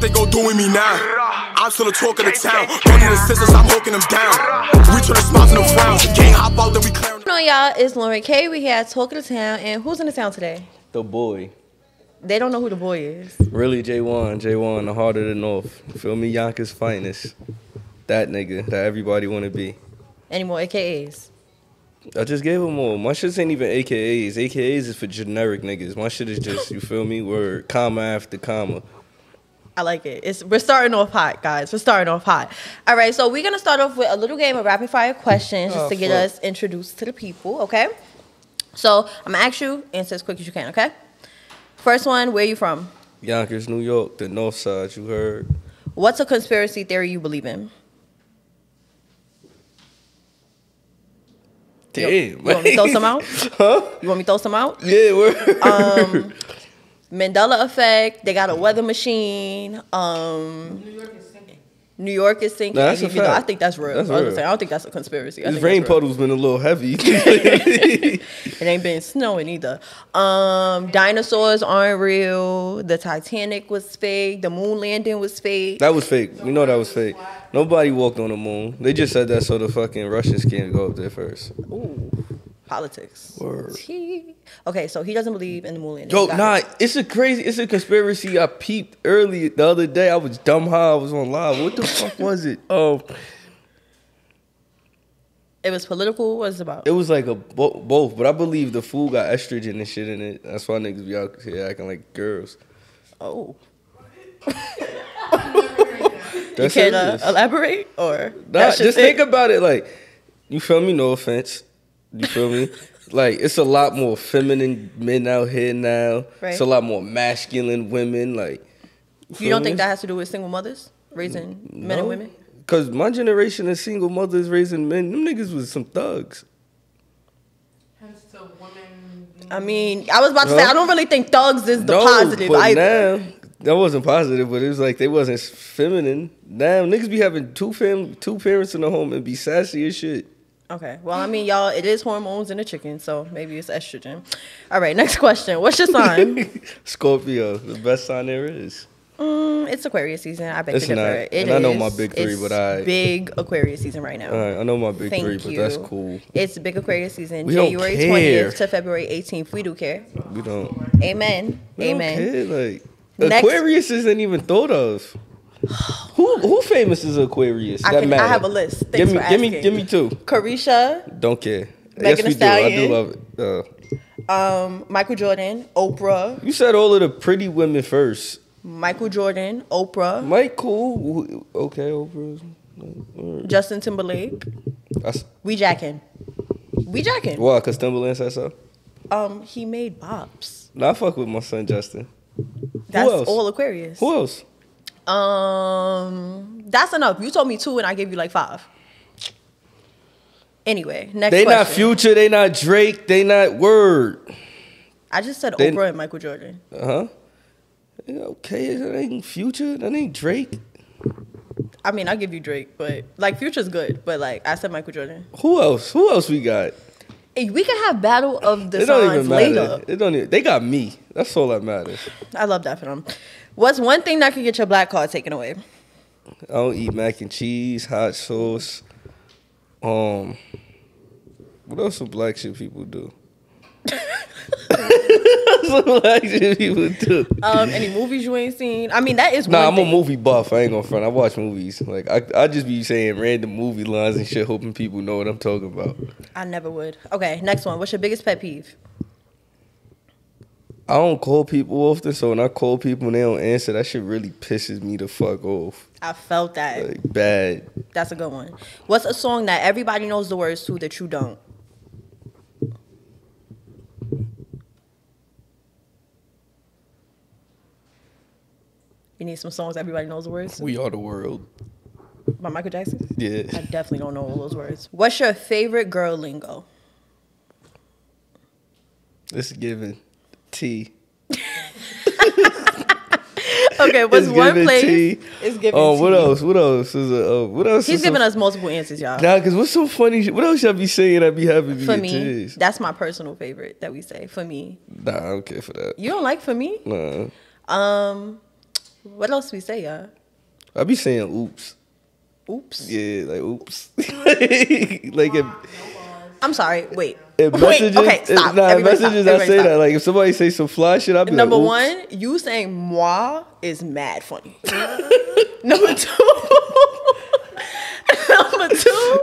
what they go do with me now. I'm still the talk of the town. Don't need assistance, I'm hooking them down. We turn the spots into frowns. Gang hop out, then we clearing. on, y'all? It's Lauryn K. We here at Talk of the Town, and who's in the town today? The boy. They don't know who the boy is. Really, Jaewon, Jaewon, the heart of the North. Feel me, Yonkers finest. That nigga that everybody want to be. Any more AKAs? I just gave him more. My shit ain't even AKAs. AKAs is for generic niggas. My shit is just, you feel me, word, comma after comma. I like it. It's we're starting off hot, guys. We're starting off hot. All right, so we're gonna start off with a little game of rapid fire questions just Oh, to get us introduced to the people. Okay. So I'm gonna ask you answer as quick as you can. Okay. First one, where you from? Yonkers, New York, the North Side, you heard. What's a conspiracy theory you believe in? Damn, You want me to throw some out? Huh? You want me to throw some out? Yeah, word. Um, Mandela effect. They got a weather machine. Um, New York is sinking. Nah, that's a though I think that's real. That's I, was say, I don't think that's a conspiracy. I this rain real. puddle's been a little heavy. It ain't been snowing either. Um, dinosaurs aren't real. The Titanic was fake. The moon landing was fake. that was fake. We know that was fake. Nobody walked on the moon. They just said that so the fucking Russians can't go up there first. Ooh, politics. Word. Okay, so he doesn't believe in the moon landing. Yo, nah, it. it's a crazy, it's a conspiracy I peeped early the other day. I was dumb high. I was on live. What the fuck was it? Oh, It was political. What was it about? it was like a bo- both, but I believe the food got estrogen and shit in it. That's why niggas be out here acting like girls. oh, That's can uh, elaborate or Nah, just think about it. Like, you feel me? No offense. You feel me? like, it's a lot more feminine men out here now. Right. It's a lot more masculine women. Like, You don't think that has to do with single mothers raising men and women? Because my generation of single mothers raising men, them niggas was some thugs. Hence to women. I mean, I was about to say I don't really think thugs is the no, positive but either. now that wasn't positive, but it was like they wasn't feminine. Damn, niggas be having two fam, two parents in the home and be sassy as shit. Okay. Well, I mean, y'all, it is hormones in the chicken, so maybe it's estrogen. All right. Next question. What's your sign? Scorpio, the best sign there is. mm, it's Aquarius season. I beg It's to differ. not. It And I know my big three, but I- big Aquarius season right now. All right, I know my big Thank three, but you. that's cool. It's big Aquarius season, We January. 20th to February 18th. We do care. We don't. Amen. We Amen. Don't care. Like Next- Aquarius isn't even thought of. who who famous is Aquarius? I that can- I have a list. Thanks give me for give me give me two. Carisha, Don't care. Megan yes, we do. I do love it. Uh, um, Michael Jordan, Oprah, you said all of the pretty women first. Michael Jordan, Oprah, Michael, Okay, Oprah. Alright. Justin Timberlake. That's We jacking. We jacking. why, cause Timberland said so. Um, he made bops. Nah, I fuck with my son Justin. That's else? all Aquarius. Who else? Um, that's enough. You told me two, and I gave you like five. Anyway, next They not. Future. They not Drake. They not Word. I just said They- Oprah and Michael Jordan. Uh huh. Okay, that ain't Future. That ain't Drake. I mean, I'll give you Drake, but like Future's good, but like I said, Michael Jordan. Who else? Who else we got? We can have battle of the it don't signs even matter. later. It don't. Even, they got me. That's all that matters. I love that for them. What's one thing that could get your black card taken away? I don't eat mac and cheese, hot sauce. Um, what else do black shit people do? else black shit people do? Um, any movies you ain't seen? I mean, that is Nah, I'm thing. a movie buff. I ain't gonna front. I watch movies. Like I, I just be saying random movie lines and shit, hoping people know what I'm talking about. I never would. Okay, next one. What's your biggest pet peeve? I don't call people often, so when I call people and they don't answer, that shit really pisses me the fuck off. I felt that. Like bad. That's a good one. What's a song that everybody knows the words to that you don't? You need some songs everybody knows the words to? We are the world. by Michael Jackson? Yeah. I definitely don't know all those words. What's your favorite girl lingo? It's given T. Okay, what's It's one place? tea. It's giving. Oh, what tea. else? What else is it? Uh, what else? He's is giving some- us multiple answers, y'all. Nah, cause what's so funny? What else y'all be saying that be having me for me, tears? that's my personal favorite that we say. For me, Nah, I don't care for that. you don't like for me. Nah. Um, What else we say, y'all? I be saying oops. Oops. Yeah, like oops. like if, I'm sorry. Wait. if Wait, messages, okay, stop. if, nah, Everybody stop. I say stop. that. Like if somebody say some fly shit, I'll be Number like, oops. one, you saying moi is mad funny. Number two, number two,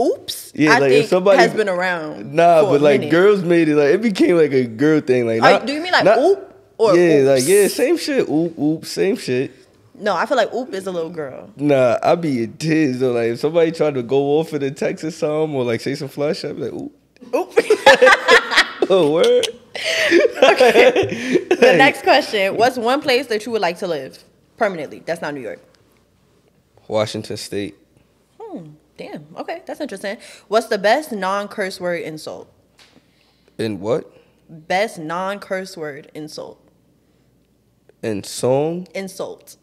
oops. Yeah, I like, if think somebody- has been around. Nah, but like minute. girls made it like it became like a girl thing. Like, Are- do you mean like not- oop or yeah, like oops? yeah, same shit. Oop, oop, same shit. No, I feel like oop is a little girl. Nah, I be in tears though. Like if somebody tried to go off in the text or something or like say some fly shit, I be like, oop, Oop. oh word. the next question: What's one place that you would like to live permanently? That's not New York. Washington State. Hmm. Damn. Okay, that's interesting. What's the best non-curse word insult? And what? Best non-curse word insult. And song? Insult.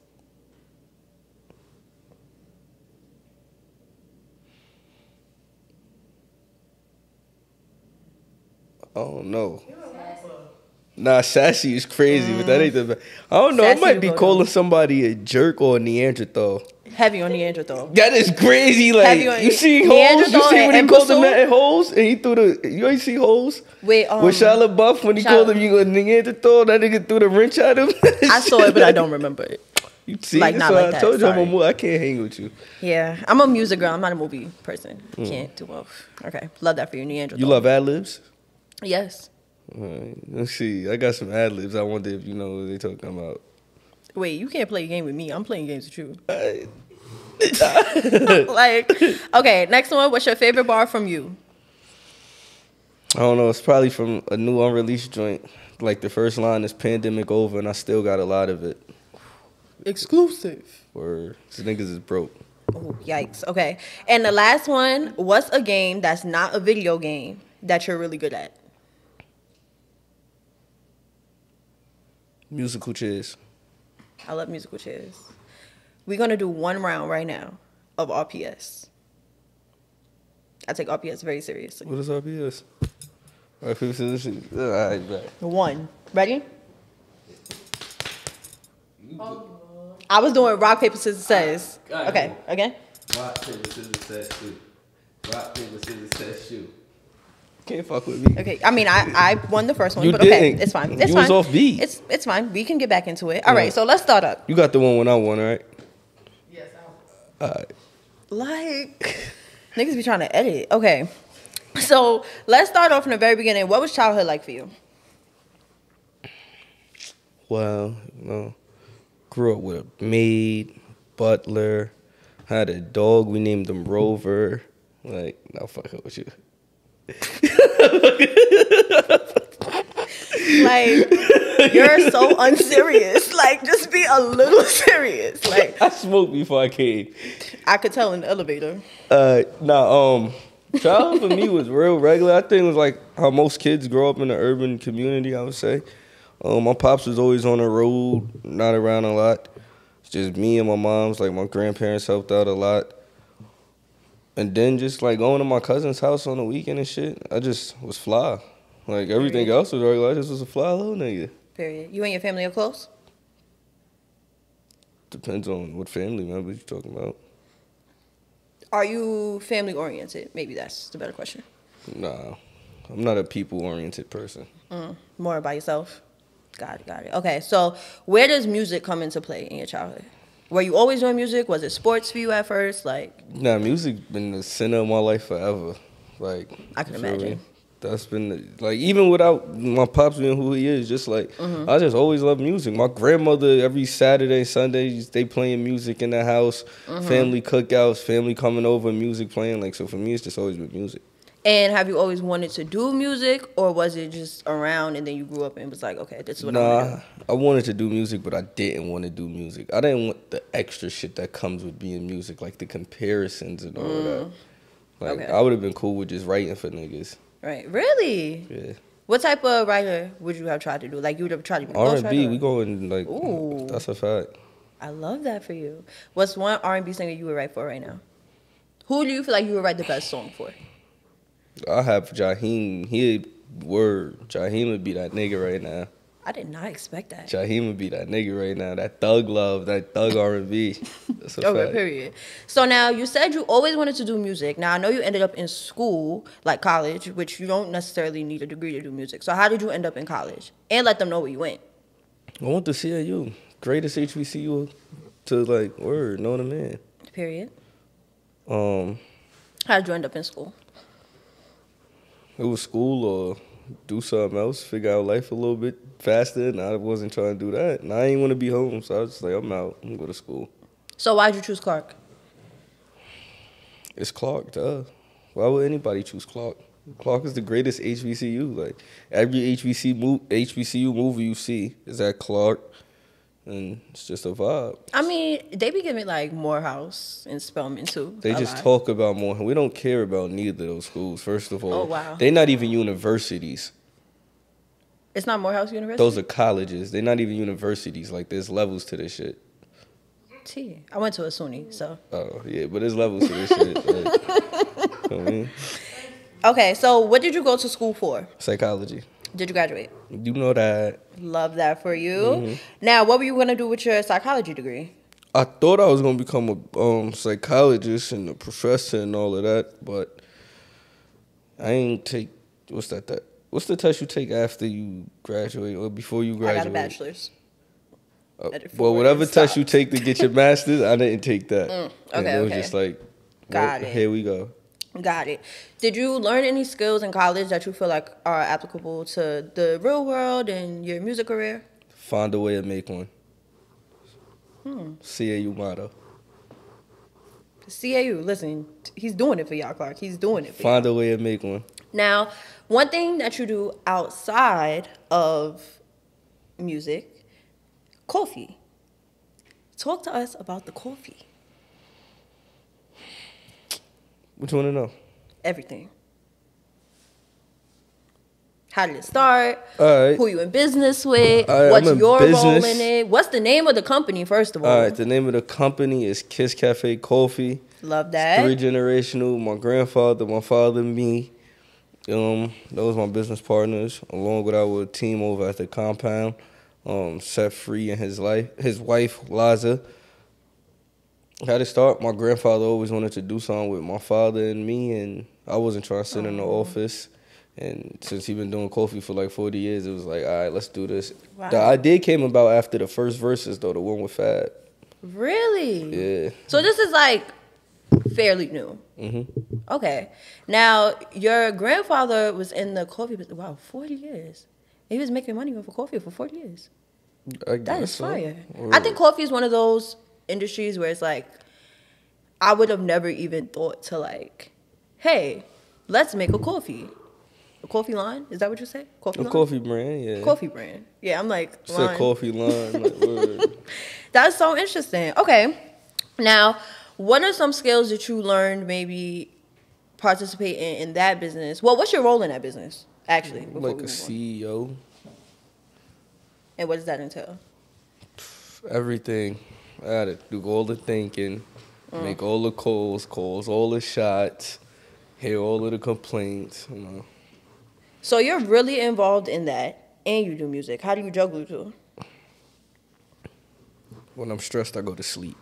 I don't know. Nah, sassy is crazy, but that ain't the. Be- I don't know. Sassy I might be calling down. somebody a jerk or a Neanderthal. Heavy on Neanderthal. That is crazy. Like Have you- you, see holes. You see when he called them imbecile? that holes, and he threw the. You ain't see holes. Wait, um, With Shia LaBeouf when he Shia- called him you a Neanderthal, that nigga threw the wrench at him. I saw it, but I don't remember it. You see, Like, not like I that, told you I'm a sorry. mo- I can't hang with you. Yeah, I'm a music girl. I'm not a movie person. Can't do both. Okay, love that for you, Neanderthal. You love ad libs? Yes. Alright, Let's see. I got some ad libs. I wonder if you know what they talking about. Wait, you can't play a game with me. I'm playing games with you. Like, okay, next one. What's your favorite bar from you? I don't know. It's probably from a new unreleased joint. Like the first line is "Pandemic over," and I still got a lot of it. Exclusive. Or niggas is broke. Oh, yikes. Okay. And the last one, what's a game that's not a video game that you're really good at? Musical chairs. I love musical chairs. We're gonna do one round right now of RPS. I take RPS very seriously. What is RPS? All right, people say this shit. All right, bet. One. Ready? I was doing rock, paper, scissors, says. God. Okay, again. Rock paper scissors set shoe. Rock paper scissors set shoe. Can't fuck with me. Okay, I mean, I, I won the first one, You but okay, didn't. it's fine. It's You fine. was off beat. It's it's fine. We can get back into it. All Yeah. right, so let's start up. You got the one when I won, right? Yes, All right. Like, niggas be trying to edit. Okay, so let's start off from the very beginning. What was childhood like for you? Well, you know, grew up with a maid, butler, had a dog. We named him Rover. Like, no, fuck up with you. Like, you're so unserious. Like, just be a little serious. Like, I smoked before I came. I could tell in the elevator. Uh, nah, um, childhood for me was real regular. I think it was like how most kids grow up in an urban community. I would say. Um, my pops was always on the road, not around a lot. It's just me and my mom's. Like my grandparents helped out a lot. And then just like going to my cousin's house on the weekend and shit, I just was fly. Like everything else was regular. I just was a fly little nigga. Period. You and your family are close. Depends on what family member you're talking about. Are you family oriented? Maybe that's the better question. Nah, I'm not a people oriented person. Mm. More about yourself. Got it, got it. Okay, so where does music come into play in your childhood? Were you always doing music? Was it sports for you at first? Like, Nah, music been the center of my life forever. Like I can feel me? imagine. That's been the, like even without my pops being who he is, just like Mm-hmm. I just always loved music. My grandmother every Saturday, Sunday, they playing music in the house, Mm-hmm. family cookouts, family coming over, music playing. Like so for me, it's just always been music. And have you always wanted to do music, or was it just around and then you grew up and was like, okay, this is what I'm gonna Nah, do? I wanted to do music, but I didn't want to do music. I didn't want the extra shit that comes with being music, like the comparisons and all that. Like Mm. Okay. I would have been cool with just writing for niggas. Right? Really? Yeah. What type of writer would you have tried to do? Like, you would have tried to be a R and B, we going like Ooh. that's a fact. I love that for you. What's one R and B singer you would write for right now? Who do you feel like you would write the best song for? I have Jaheim. He word Jaheim would be that nigga right now. I did not expect that. Jaheim would be that nigga right now. That thug love, that thug R and B. Okay, fact. period. So now you said you always wanted to do music. Now I know you ended up in school, like college, which you don't necessarily need a degree to do music. So how did you end up in college? And let them know where you went. I went to CAU, greatest HBCU to like word. Know what I mean? Period. Um, How did you end up in school? It was school or do something else, figure out life a little bit faster. And I wasn't trying to do that. And I didn't want to be home, so I was just like, I'm out. I'm gonna go to school. So why'd you choose Clark? It's Clark, duh. Why would anybody choose Clark? Clark is the greatest HBCU. Like every HBC move, HBCU movie you see is at Clark, and it's just a vibe. I mean, they be giving me like Morehouse and Spelman too. They just lot. talk about more. We don't care about neither of those schools. First of all, Oh, wow. they're not even universities. It's not Morehouse University. Those are colleges. They're not even universities. Like there's levels to this shit. T. I went to a SUNY, so Oh yeah, but there's levels to this shit. Like, you know I mean? okay. So what did you go to school for? Psychology. Did you graduate? You know that. Love that for you. Mm-hmm. Now, what were you gonna do with your psychology degree? I thought I was gonna become a um, psychologist and a professor and all of that, but I ain't take what's that that what's the test you take after you graduate or before you I graduate? got a bachelor's. Uh, well, whatever and test you take to get your master's, I didn't take that. and Mm, okay, it was okay. just like, Got well, it. here we go. Got it. Did you learn any skills in college that you feel like are applicable to the real world and your music career? Find a way to make one. Hmm. CAU motto. CAU, listen, he's doing it for y'all, Clark. He's doing it for y'all. Find a way to make one. Now, one thing that you do outside of music, coffee. Talk to us about the coffee. What you want to know? Everything. How did it start? All right. Who you in business with? Right, What's your role in it? What's the name of the company, first of all? All right, the name of the company is Kiss Cafe Coffee. Love that. Three generational. My grandfather, my father, me. Um, those my business partners, along with our team over at the compound. Um, set free and his life, his wife Liza. How to start? My grandfather always wanted to do something with my father and me, and I wasn't trying to sit in the office. And since he been doing coffee for like forty years, it was like, all right, let's do this. Wow. The idea came about after the first verses, though, the one with Fab. Really? Yeah. So this is like fairly new. hmm Okay. Now, your grandfather was in the coffee business. Wow, 40 years. He was making money off of coffee for 40 years. That is fire. I think coffee is one of those industries where it's like, I would have never even thought to like, hey, let's make a coffee. A coffee line? Is that what you say? Coffee a line? coffee brand, yeah. Coffee brand. Yeah, I'm like, Said line. coffee line. Like. That's so interesting. Okay. Now, what are some skills that you learned maybe participate in that business? Well, what's your role in that business, actually? like a on? CEO, And what does that entail? everything. I had to do all the thinking, Mm. make all the calls, calls all the shots, hear all of the complaints. You know, So you're really involved in that, and you do music. How do you juggle the two? when I'm stressed, I go to sleep.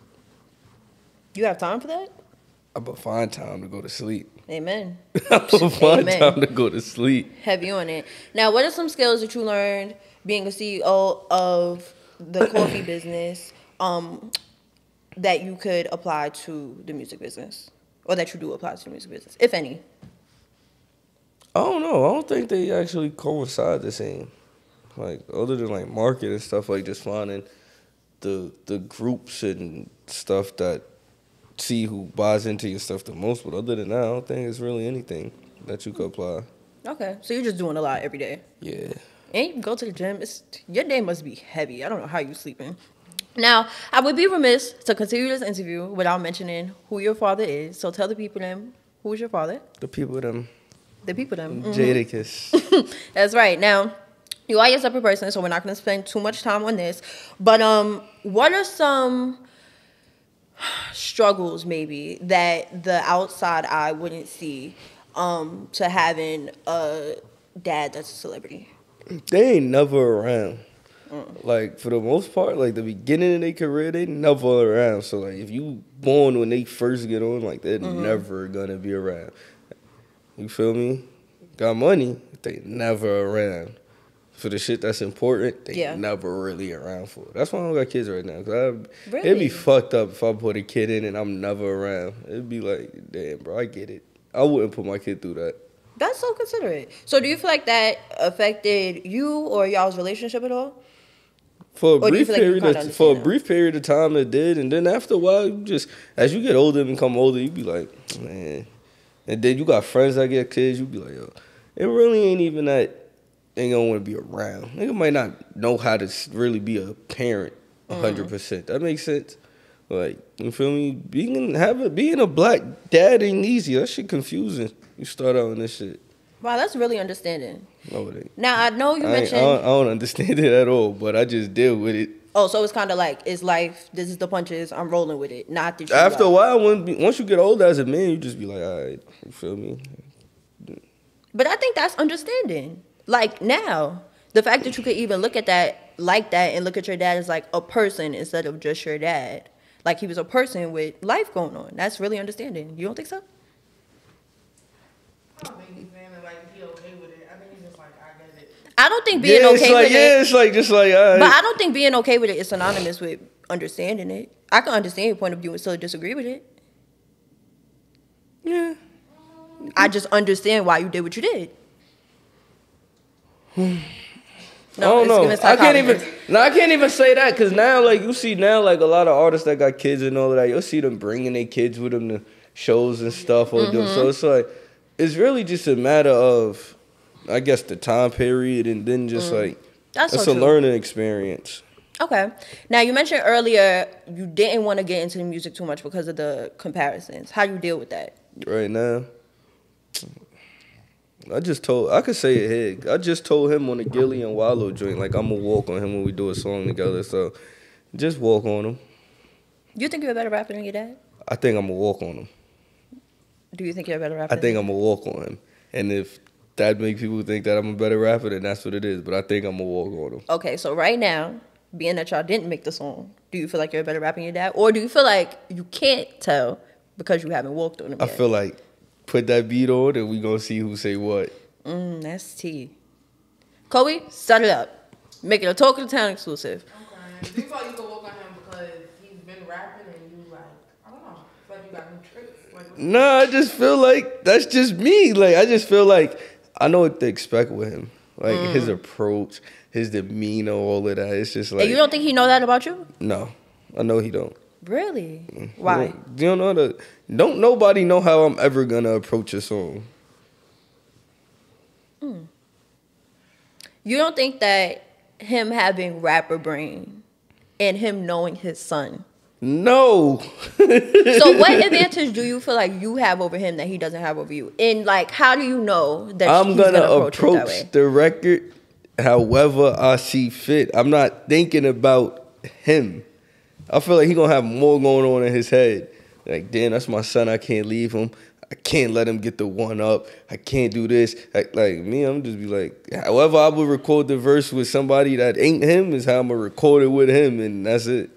You have time for that? I but find time to go to sleep. Amen. I but find Amen. time to go to sleep. Heavy on it. Now, what are some skills that you learned being a CEO of the coffee business um, that you could apply to the music business, or that you do apply to the music business, if any? I don't know. I don't think they actually coincide the same. Like other than like market and stuff, like just finding the the groups and stuff that see who buys into your stuff the most. But other than that, I don't think it's really anything that you could apply. Okay, so you're just doing a lot every day. Yeah. And you go to the gym. It's your day must be heavy. I don't know how you're sleeping. Now, I would be remiss to continue this interview without mentioning who your father is. So tell the people them who is your father. The people them The people them. Mhm. Jadakiss. That's right. Now, you are a separate person, so we're not going to spend too much time on this. But um, what are some struggles maybe that the outside eye wouldn't see um, to having a dad that's a celebrity? they ain't never around. Like for the most part, like the beginning of their career, they never around. So like if you born when they first get on, like they're Mm-hmm. never gonna be around. You feel me? Got money, they never around. For the shit that's important, they Yeah. never really around for. That's why I don't got kids right now. Cause I, it'd be fucked up if I put a kid in and I'm never around. It'd be like, damn, bro, I get it. I wouldn't put my kid through that. That's so considerate. So do you feel like that affected you or y'all's relationship at all? For a Or brief like period, kinda for a brief period of time, it did, and then after a while, you just as you get older and become older, you be like, man, and then you got friends that get kids, you be like, yo, it really ain't even that they don't want to be around. Nigga might not know how to really be a parent, a Mm. hundred percent. That makes sense. Like you feel me? Being having being a black dad ain't easy. That shit confusing. You start out in this shit. Wow, that's really understanding. No, it ain't. Now I know you I, ain't- I, mentioned. don't, I don't understand it at all, but I just deal with it. oh, so it's kind of like it's life. This is the punches. I'm rolling with it. Not that you After a while, when once you get older as a man, you just be like, all right, you feel me? But I think that's understanding. Like now, the fact that you could even look at that like that and look at your dad as like a person instead of just your dad. Like he was a person with life going on. That's really understanding. You don't think so? I don't think he's saying that like he okay with it. I think he's just like I get it. I don't think being yeah, okay like with yeah, it. it's like just like right. But I don't think being okay with it is synonymous with understanding it. I can understand your point of view and still disagree with it. yeah. I just understand why you did what you did. I don't know. I can't even. No, I can't even say that because now, like you see now, like a lot of artists that got kids and all of that, you'll see them bringing their kids with them to shows and stuff. Or Mm-hmm. so it's like it's really just a matter of, I guess, the time period, and then just like Mm. That's it's so a true. learning experience. Okay. Now you mentioned earlier you didn't want to get into the music too much because of the comparisons. How you deal with that? right now. I just told I could say it here. I just told him on the Gillie and Wallo joint, like I'm gonna walk on him when we do a song together. So just walk on him. You think you're a better rapper than your dad? I think I'm gonna walk on him. Do you think you're a better rapper? I think I'm gonna walk on him. And if that make people think that I'm a better rapper, then that's what it is. But I think I'm gonna walk on him. Okay, so right now, being that y'all didn't make the song, do you feel like you're a better rapper than your dad, or do you feel like you can't tell because you haven't walked on him I yet? feel like put that beat on and we gonna see who say what. Mm, that's T. Coey, start it up. Make it a talk of the town exclusive. Okay. Do you feel like you can work on him because he's been rapping and you like I don't know, like you got new tricks. Like what's- Nah, I just feel like that's just me. Like I just feel like I know what to expect with him. Like his mm. approach, his demeanor, all of that. It's just like and you don't think he know that about you? no, I know he don't. Really? You Why? don't, you don't know the don't nobody know how I'm ever gonna approach a song. Mm. You don't think that him having rapper brain and him knowing his son. No. So what advantage do you feel like you have over him that he doesn't have over you? And like how do you know that I'm he's gonna, approach, approach the record however I see fit. I'm not thinking about him. I feel like he gonna have more going on in his head. Like, damn, that's my son. I can't leave him. I can't let him get the one up. I can't do this. Like, like me, I'm just be like, however I would record the verse with somebody that ain't him is how I'm gonna record it with him, and that's it.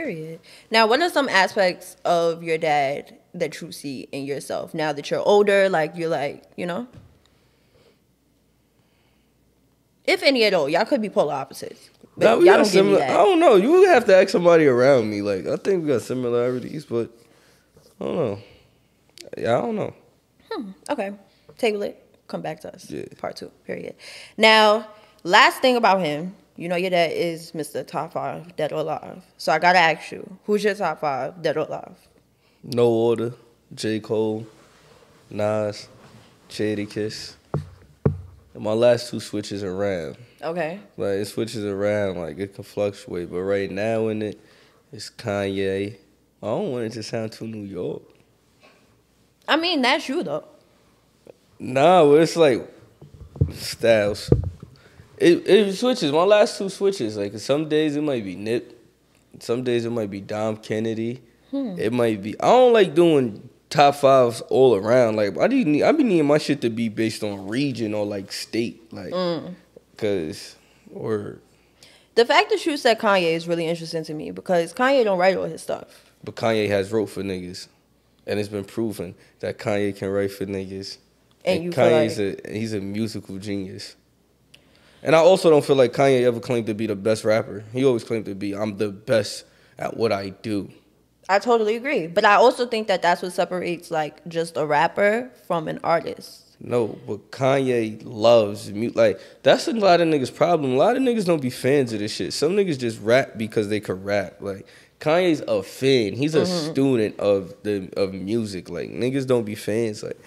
Period. Now, what are some aspects of your dad that you see in yourself now that you're older? Like you're like, you know, if any at all, y'all could be polar opposites. But Nah, we y'all don't give me similar. I don't know. You have to ask somebody around me. Like, I think we got similarities, but I don't know. Yeah, I don't know. Hmm, okay, table it. Come back to us. Yeah. Part two. Period. Now, last thing about him, you know, your dad is Mr. Top Five, dead or alive. So I gotta ask you, who's your top five, dead or alive? No order. J. Cole, Nas, Jadakiss. And my last two switches around. Okay. Like it switches around, like it can fluctuate. But right now in it, it's Kanye. I don't want it to sound too New York. I mean, that's you though. Nah, but it's like styles. It it switches. My last two switches. Like some days it might be Nip. Some days it might be Dom Kennedy. Hmm. It might be. I don't like doing top fives all around. Like I need. I be needing my shit to be based on region or like state. Like, hmm. cause or The fact that you said Kanye is really interesting to me because Kanye don't write all his stuff. But Kanye has wrote for niggas, and it's been proven that Kanye can write for niggas. And you feel Kanye's like- a he's a musical genius. And I also don't feel like Kanye ever claimed to be the best rapper. He always claimed to be I'm the best at what I do. I totally agree, but I also think that that's what separates like just a rapper from an artist. No, but Kanye loves mute. Like that's a lot of niggas' problem. A lot of niggas don't be fans of this shit. Some niggas just rap because they could rap. Like Kanye's a fan. He's a mm-hmm. student of the of music. Like niggas don't be fans. Like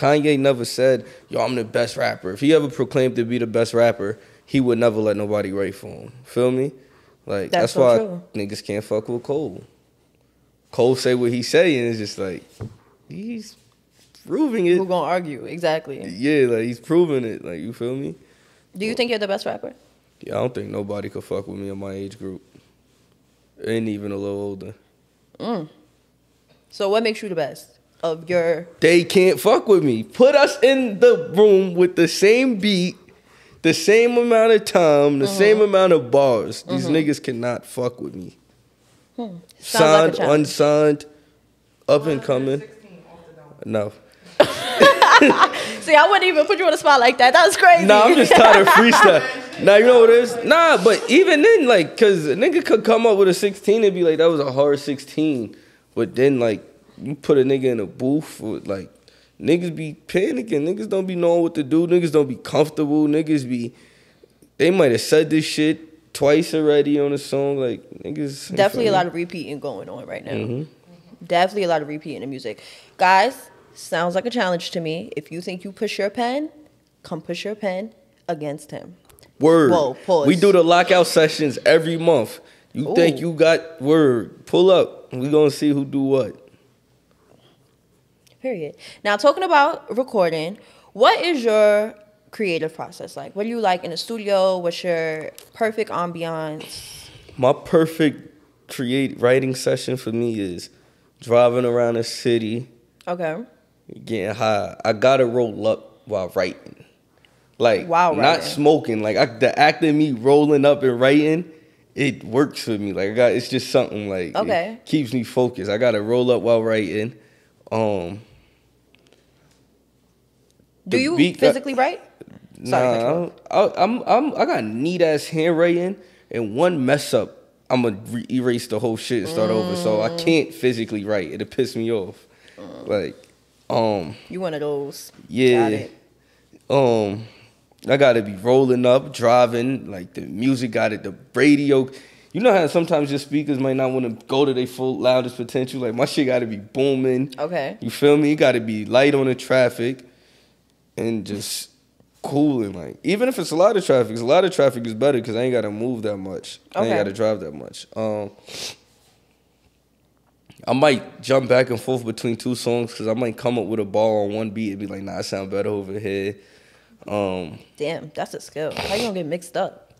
Kanye never said, "Yo, I'm the best rapper." If he ever proclaimed to be the best rapper, he would never let nobody write for him. Feel me? Like That's that's, so why true. niggas can't fuck with Cole. Cole say what he say, and it's just like he's proving it. Who gonna argue? Exactly. Yeah, like he's proving it. Like you feel me? Do you think you're the best rapper? Yeah, I don't think nobody could fuck with me in my age group, and even a little older. Mm. So what makes you the best of your? They can't fuck with me. Put us in the room with the same beat, the same amount of time, the same mm-hmm. amount of bars. These mm-hmm. niggas cannot fuck with me. Hmm. Sounds like a Signed, challenge. unsigned, up and coming. 16 off the dome. No. See, I wouldn't even put you on the spot like that. That was crazy. Nah, I'm just tired of freestyle. Nah, you know what it is? Nah, but even then, like, cause a nigga could come up with a 16 and be like, that was a hard 16. But then, like, you put a nigga in a booth with like niggas be panicking. Niggas don't be knowing what to do. Niggas don't be comfortable. Niggas be they might have said this shit twice already on a song. Like niggas Definitely a lot of repeating going on right now. Mhm. Definitely a lot of repeating in music. Guys, sounds like a challenge to me. If you think you push your pen, come push your pen against him. Word. Whoa, pause. We do the lockout sessions every month. You think you got word? Pull up. We gonna see who do what. Period. Now, talking about recording, what is your creative process like? What do you like in the studio? What's your perfect ambiance? My perfect create writing session for me is driving around the city, Okay. getting high. I gotta roll up while writing. Like While not smoking. Like I, the act of me rolling up and writing, it works for me. Like I got it's just something like Okay. keeps me focused. I gotta roll up while writing. Um Do you got- physically write? Sorry, Nah. I, I'm I'm I got neat ass handwriting, and one mess up, I'm gonna re- erase the whole shit and start over. So Mm. I can't physically write. It'll piss me off. Like, um, You one of those. Got yeah, it. um, I gotta be rolling up, driving. Like the music got it, the radio. You know how sometimes your speakers might not want to go to their full loudest potential. Like my shit got to be booming. Okay. You feel me? You got to be light on the traffic and just cooling. Like even if it's a lot of traffic, a lot of traffic is better because I ain't got to move that much. I ain't got to drive that much. Um, I might jump back and forth between two songs because I might come up with a ball on one beat and be like, "Nah, I sound better over here." Um, Damn, that's a skill. How you gonna get mixed up?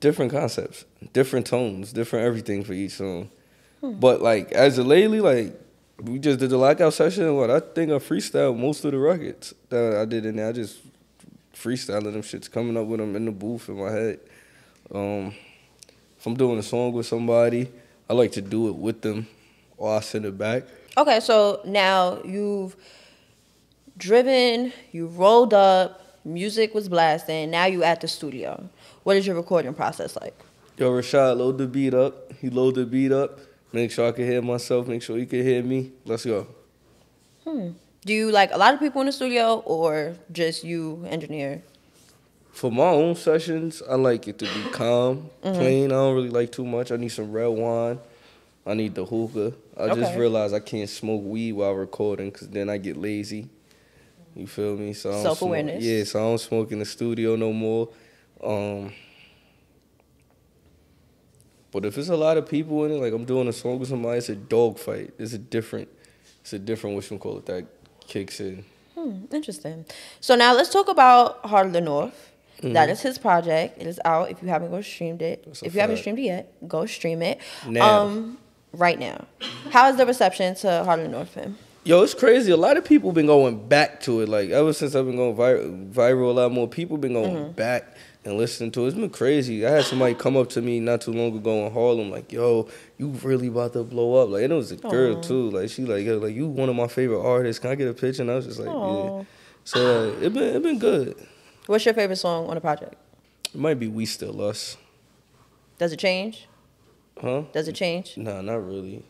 different concepts, different tones, different everything for each song. But like as of lately, like we just did the lockout session. and What I think I freestyled most of the records that I did in there. I just freestyling them shits, coming up with them in the booth in my head. Um, if I'm doing a song with somebody, I like to do it with them, or I send it back. Okay, so now you've driven, you rolled up, music was blasting. Now you at the studio. What is your recording process like? Yo, Rashad, load the beat up. He load the beat up. Make sure I can hear myself. Make sure you can hear me. Let's go. Hmm. Do you like a lot of people in the studio or just you, engineer? For my own sessions, I like it to be calm, plain. I don't really like too much. I need some red wine. I need the hookah. I just realized I can't smoke weed while recording because then I get lazy. You feel me? So smoke- Self-awareness. Yeah, so I don't smoke in the studio no more. Um, but if it's a lot of people in it, like I'm doing a song with somebody, it's a dog fight. It's a different, it's a different what you call it that kicks in. Hmm, interesting. So now let's talk about Heart of the North. That is his project. It is out. If you haven't go streamed it, if you haven't streamed it yet, go stream it. Now. Um, right now. How is the reception to Heart of the North, fam? Yo, it's crazy. A lot of people been going back to it. Like ever since I've been going viral, viral a lot more people been going Mm-hmm. back and listening to it. It's been crazy. I had somebody come up to me not too long ago in Harlem, like, "Yo, you really about to blow up?" Like, and it was a girl too. Like, she like, "Yo, like you one of my favorite artists. Can I get a picture?" And I was just like, Aw. "Yeah." So uh, it been it been good. What's your favorite song on the project? It might be "We Still Us," Does it change? huh? Does it change? Nah, not really.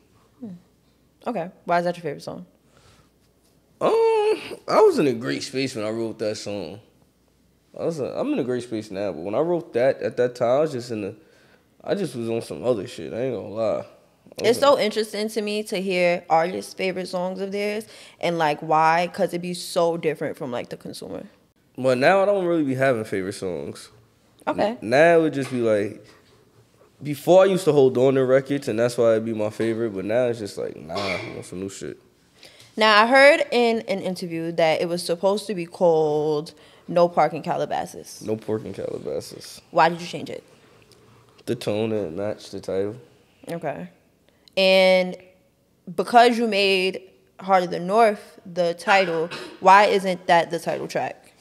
Okay. Why is that your favorite song? Um, I was in a great space when I wrote that song. I was, i I'm in a great space now, but when I wrote that at that time, I was just in the, I just was on some other shit. I ain't gonna lie. It's so interesting to me to hear artists' favorite songs of theirs and like why, because it'd be so different from like the consumer. But now I don't really be having favorite songs. Okay. Now it would just be like, before I used to hold on to records, and that's why it'd be my favorite. But now it's just like, nah, I want some new shit. Now I heard in an interview that it was supposed to be called "No Parking Calabasas." No pork in Calabasas. Why did you change it? The tone and match the title. Okay. And because you made Heart of the North the title, why isn't that the title track?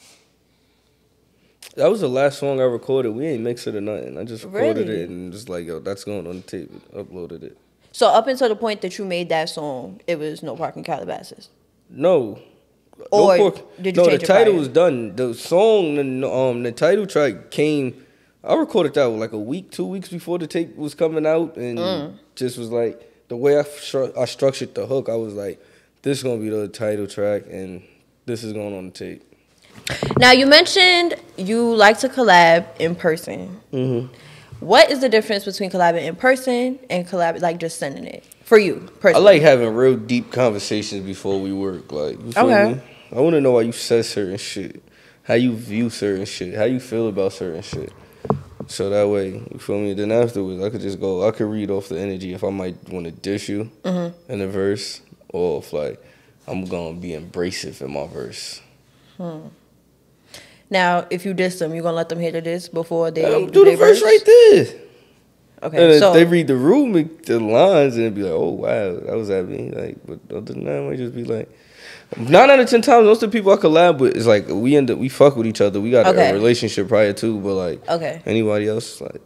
That was the last song I recorded. We ain't mixed it or nothing. I just recorded Really? it and just like, yo, that's going on the tape. Uploaded it. So up until the point that you made that song, it was No Parking Calabasas. No. Or no did you no, change the title prior? was done. The song, the, um, the title track came. I recorded that like a week, two weeks before the tape was coming out, and Mm. just was like the way I stru- I structured the hook. I was like, this is gonna be the title track, and this is going on the tape. Now you mentioned you like to collab in person. Mm-hmm. What is the difference between collabing in person and collab like just sending it for you I like having real deep conversations before we work. Like, you feel Okay. me? I want to know why you said certain shit, how you view certain shit, how you feel about certain shit. So that way, you feel me? Then afterwards, I could just go. I could read off the energy if I might want to dish you Mm-hmm. in a verse, or if like I'm gonna be embracive in my verse. Hmm. Now, if you diss them, you're gonna let them hear the diss before they do do the their verse right there. Okay, And if so they read the room, the lines, and be like, "Oh wow, that was at me." Like, but other than that, I might just be like, nine out of ten times, most of the people I collab with is like we end up we fuck with each other. We got Okay. a relationship prior to, but like okay, anybody else, like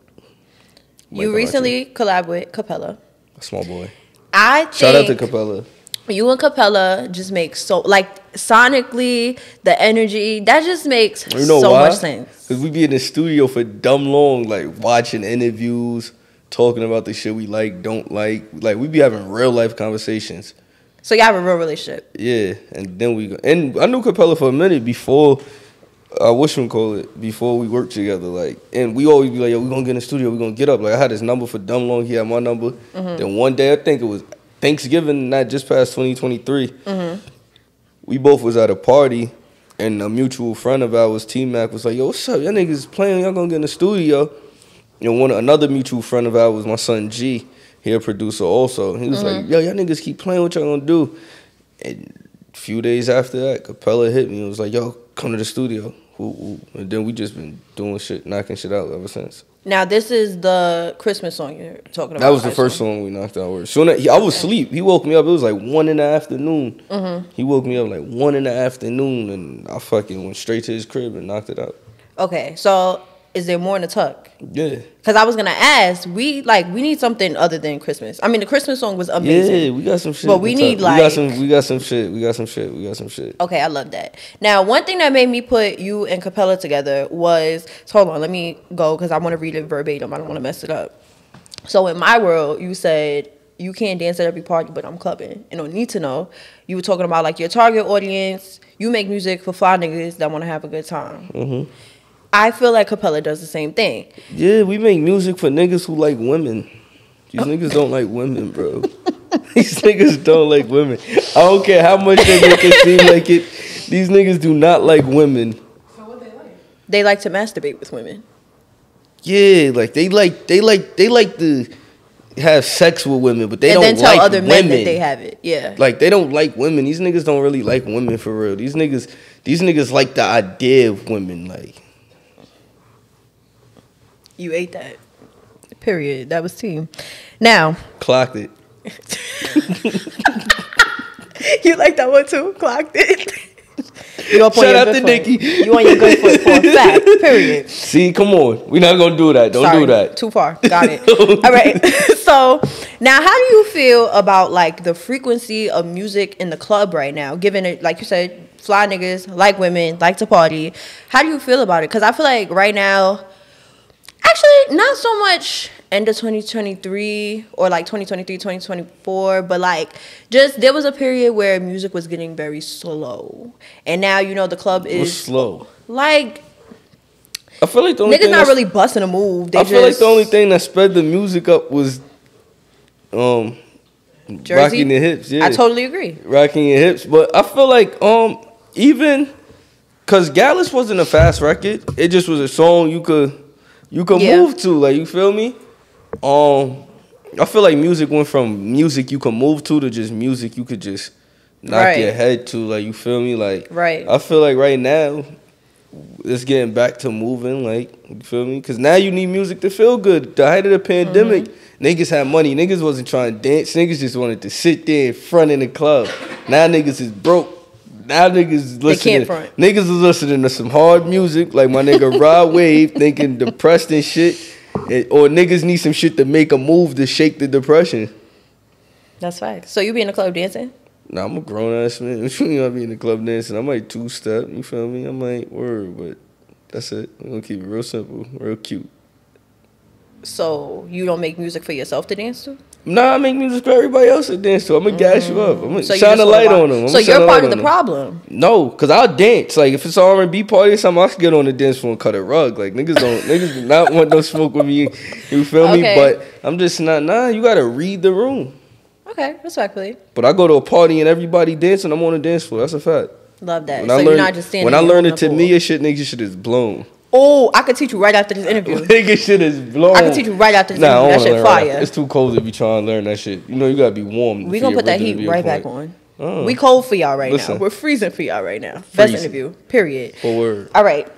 you recently collab with Capella. a small boy. I think Shout out to Capella. you and Capella just make so like sonically the energy that just makes You know so why? much sense. Because we be in the studio for dumb long, like watching interviews, talking about the shit we like, don't like. Like we be having real life conversations. So you have a real relationship. Yeah, and then we go. And I knew Capella for a minute before. Uh, I wish we call it before we worked together. Like, and we always be like, "Yo, we gonna get in the studio. We gonna get up." Like, I had his number for dumb long. He had my number. Mm-hmm. Then one day, I think it was Thanksgiving, not just past twenty mm-hmm. We both was at a party, and a mutual friend of ours, T Mac, was like, "Yo, what's up? Y'all niggas playing? Y'all gonna get in the studio?" And one another mutual friend of ours, was my son G, he a producer also. He was like, "Yo, y'all niggas keep playing. What y'all gonna do?" And a few days after that, Capella hit me and was like, "Yo, come to the studio." Woo. And then we just been doing shit, knocking shit out ever since. Now this is the Christmas song you're talking about. That was the first song we knocked out. Soon as, I was asleep. He woke me up. It was like one in the afternoon. Mm-hmm. He woke me up like one in the afternoon, and I fucking went straight to his crib and knocked it out. Okay, so is there more in the tuck? Yeah, Because I was gonna ask, we like we need something other than Christmas. I mean, the Christmas song was amazing. yeah, we got some shit. But we need, we got like- some, we got some shit. We got some shit. We got some shit. Okay, I love that. Now, one thing that made me put you and Capella together was so hold on, let me go because I want to read it verbatim. I don't want to mess it up. So in my world, you said you can't dance at every party, but I'm clubbing. And on Need to Know, you were talking about like your target audience. You make music for fly niggas that want to have a good time. Mm-hmm. I feel like Capella does the same thing. Yeah, we make music for niggas who like women. These oh. niggas don't like women, bro. These niggas don't like women. I don't care how much they make it seem like it. These niggas do not like women. So what they like? They like to masturbate with women. Yeah, like they like they like they like to have sex with women, but they and don't then tell like other women. men that they have it. Yeah. Like they don't like women. These niggas don't really like women for real. These niggas these niggas like the idea of women. Like You ate that. Period. That was team. Now, clocked it. you like that one too? Clocked it. You up on Shout your out good to foot. Nikki. You on your good foot for a fact. Period. See, come on. We're not gonna do that. Don't Sorry, do that. Too far. Got it. All right. so now, how do you feel about like the frequency of music in the club right now? Given it, like you said, fly niggas like women, like to party. How do you feel about it? Because I feel like right now, actually, not so much end of 2023 or like 2023 2024 but like just there was a period where music was getting very slow and now you know the club is slow. like I feel like the only niggas thing not really busting a move they I feel like the only thing that sped the music up was um Jersey? rocking the hips. Yeah, I totally agree. rocking your hips. But I feel like um even because Gallus wasn't a fast record, it just was a song you could you can Yeah. move to. Like you feel me? Um, I feel like music went from music you can move to to just music you could just knock Right. your head to. Like you feel me? Like Right. I feel like right now it's getting back to moving. Like you feel me? Because now you need music to feel good. The height of the pandemic, Mm-hmm. niggas had money. Niggas wasn't trying to dance. Niggas just wanted to sit there in front in the club. Now niggas is broke. Now niggas listening. Niggas is listening to some hard music like my nigga Rod Wave, thinking depressed and shit. And- or niggas need some shit to make a move to shake the depression. That's facts. So you be in the club dancing? Nah, I'm a grown ass man. You know, I be in the club dancing. I might two step. You feel me? I might word, but that's it. I'm gonna keep it real simple, real cute. So you don't make music for yourself to dance to? Nah, I make music for everybody else to dance to. I'm gonna gas you up. I'm gonna Mm. So shine a light on them. So you're part of the problem. No, cause I'll dance. Like if it's an R and B party or something, I can get on the dance floor and cut a rug. Like niggas don't, niggas do not want no smoke with me. You feel me? But I'm just not. Nah, you gotta read the room. Okay, respectfully. But I go to a party and everybody dancing. I'm on the dance floor. That's a fact. Love that. When so I you're learned, not just standing when I learned it to pool. me, shit, nigga, shit is blown. Oh, I could teach you right after this interview. Nigga, shit is blown. I can teach you right after this Nah, interview. That shit learn right fire. It's too cold to be trying to learn that shit. You know, you gotta be warm. We gonna put that heat right back on. Oh. We cold for y'all right Listen. now. We're freezing for y'all right now. Best interview. Period. For word. All right.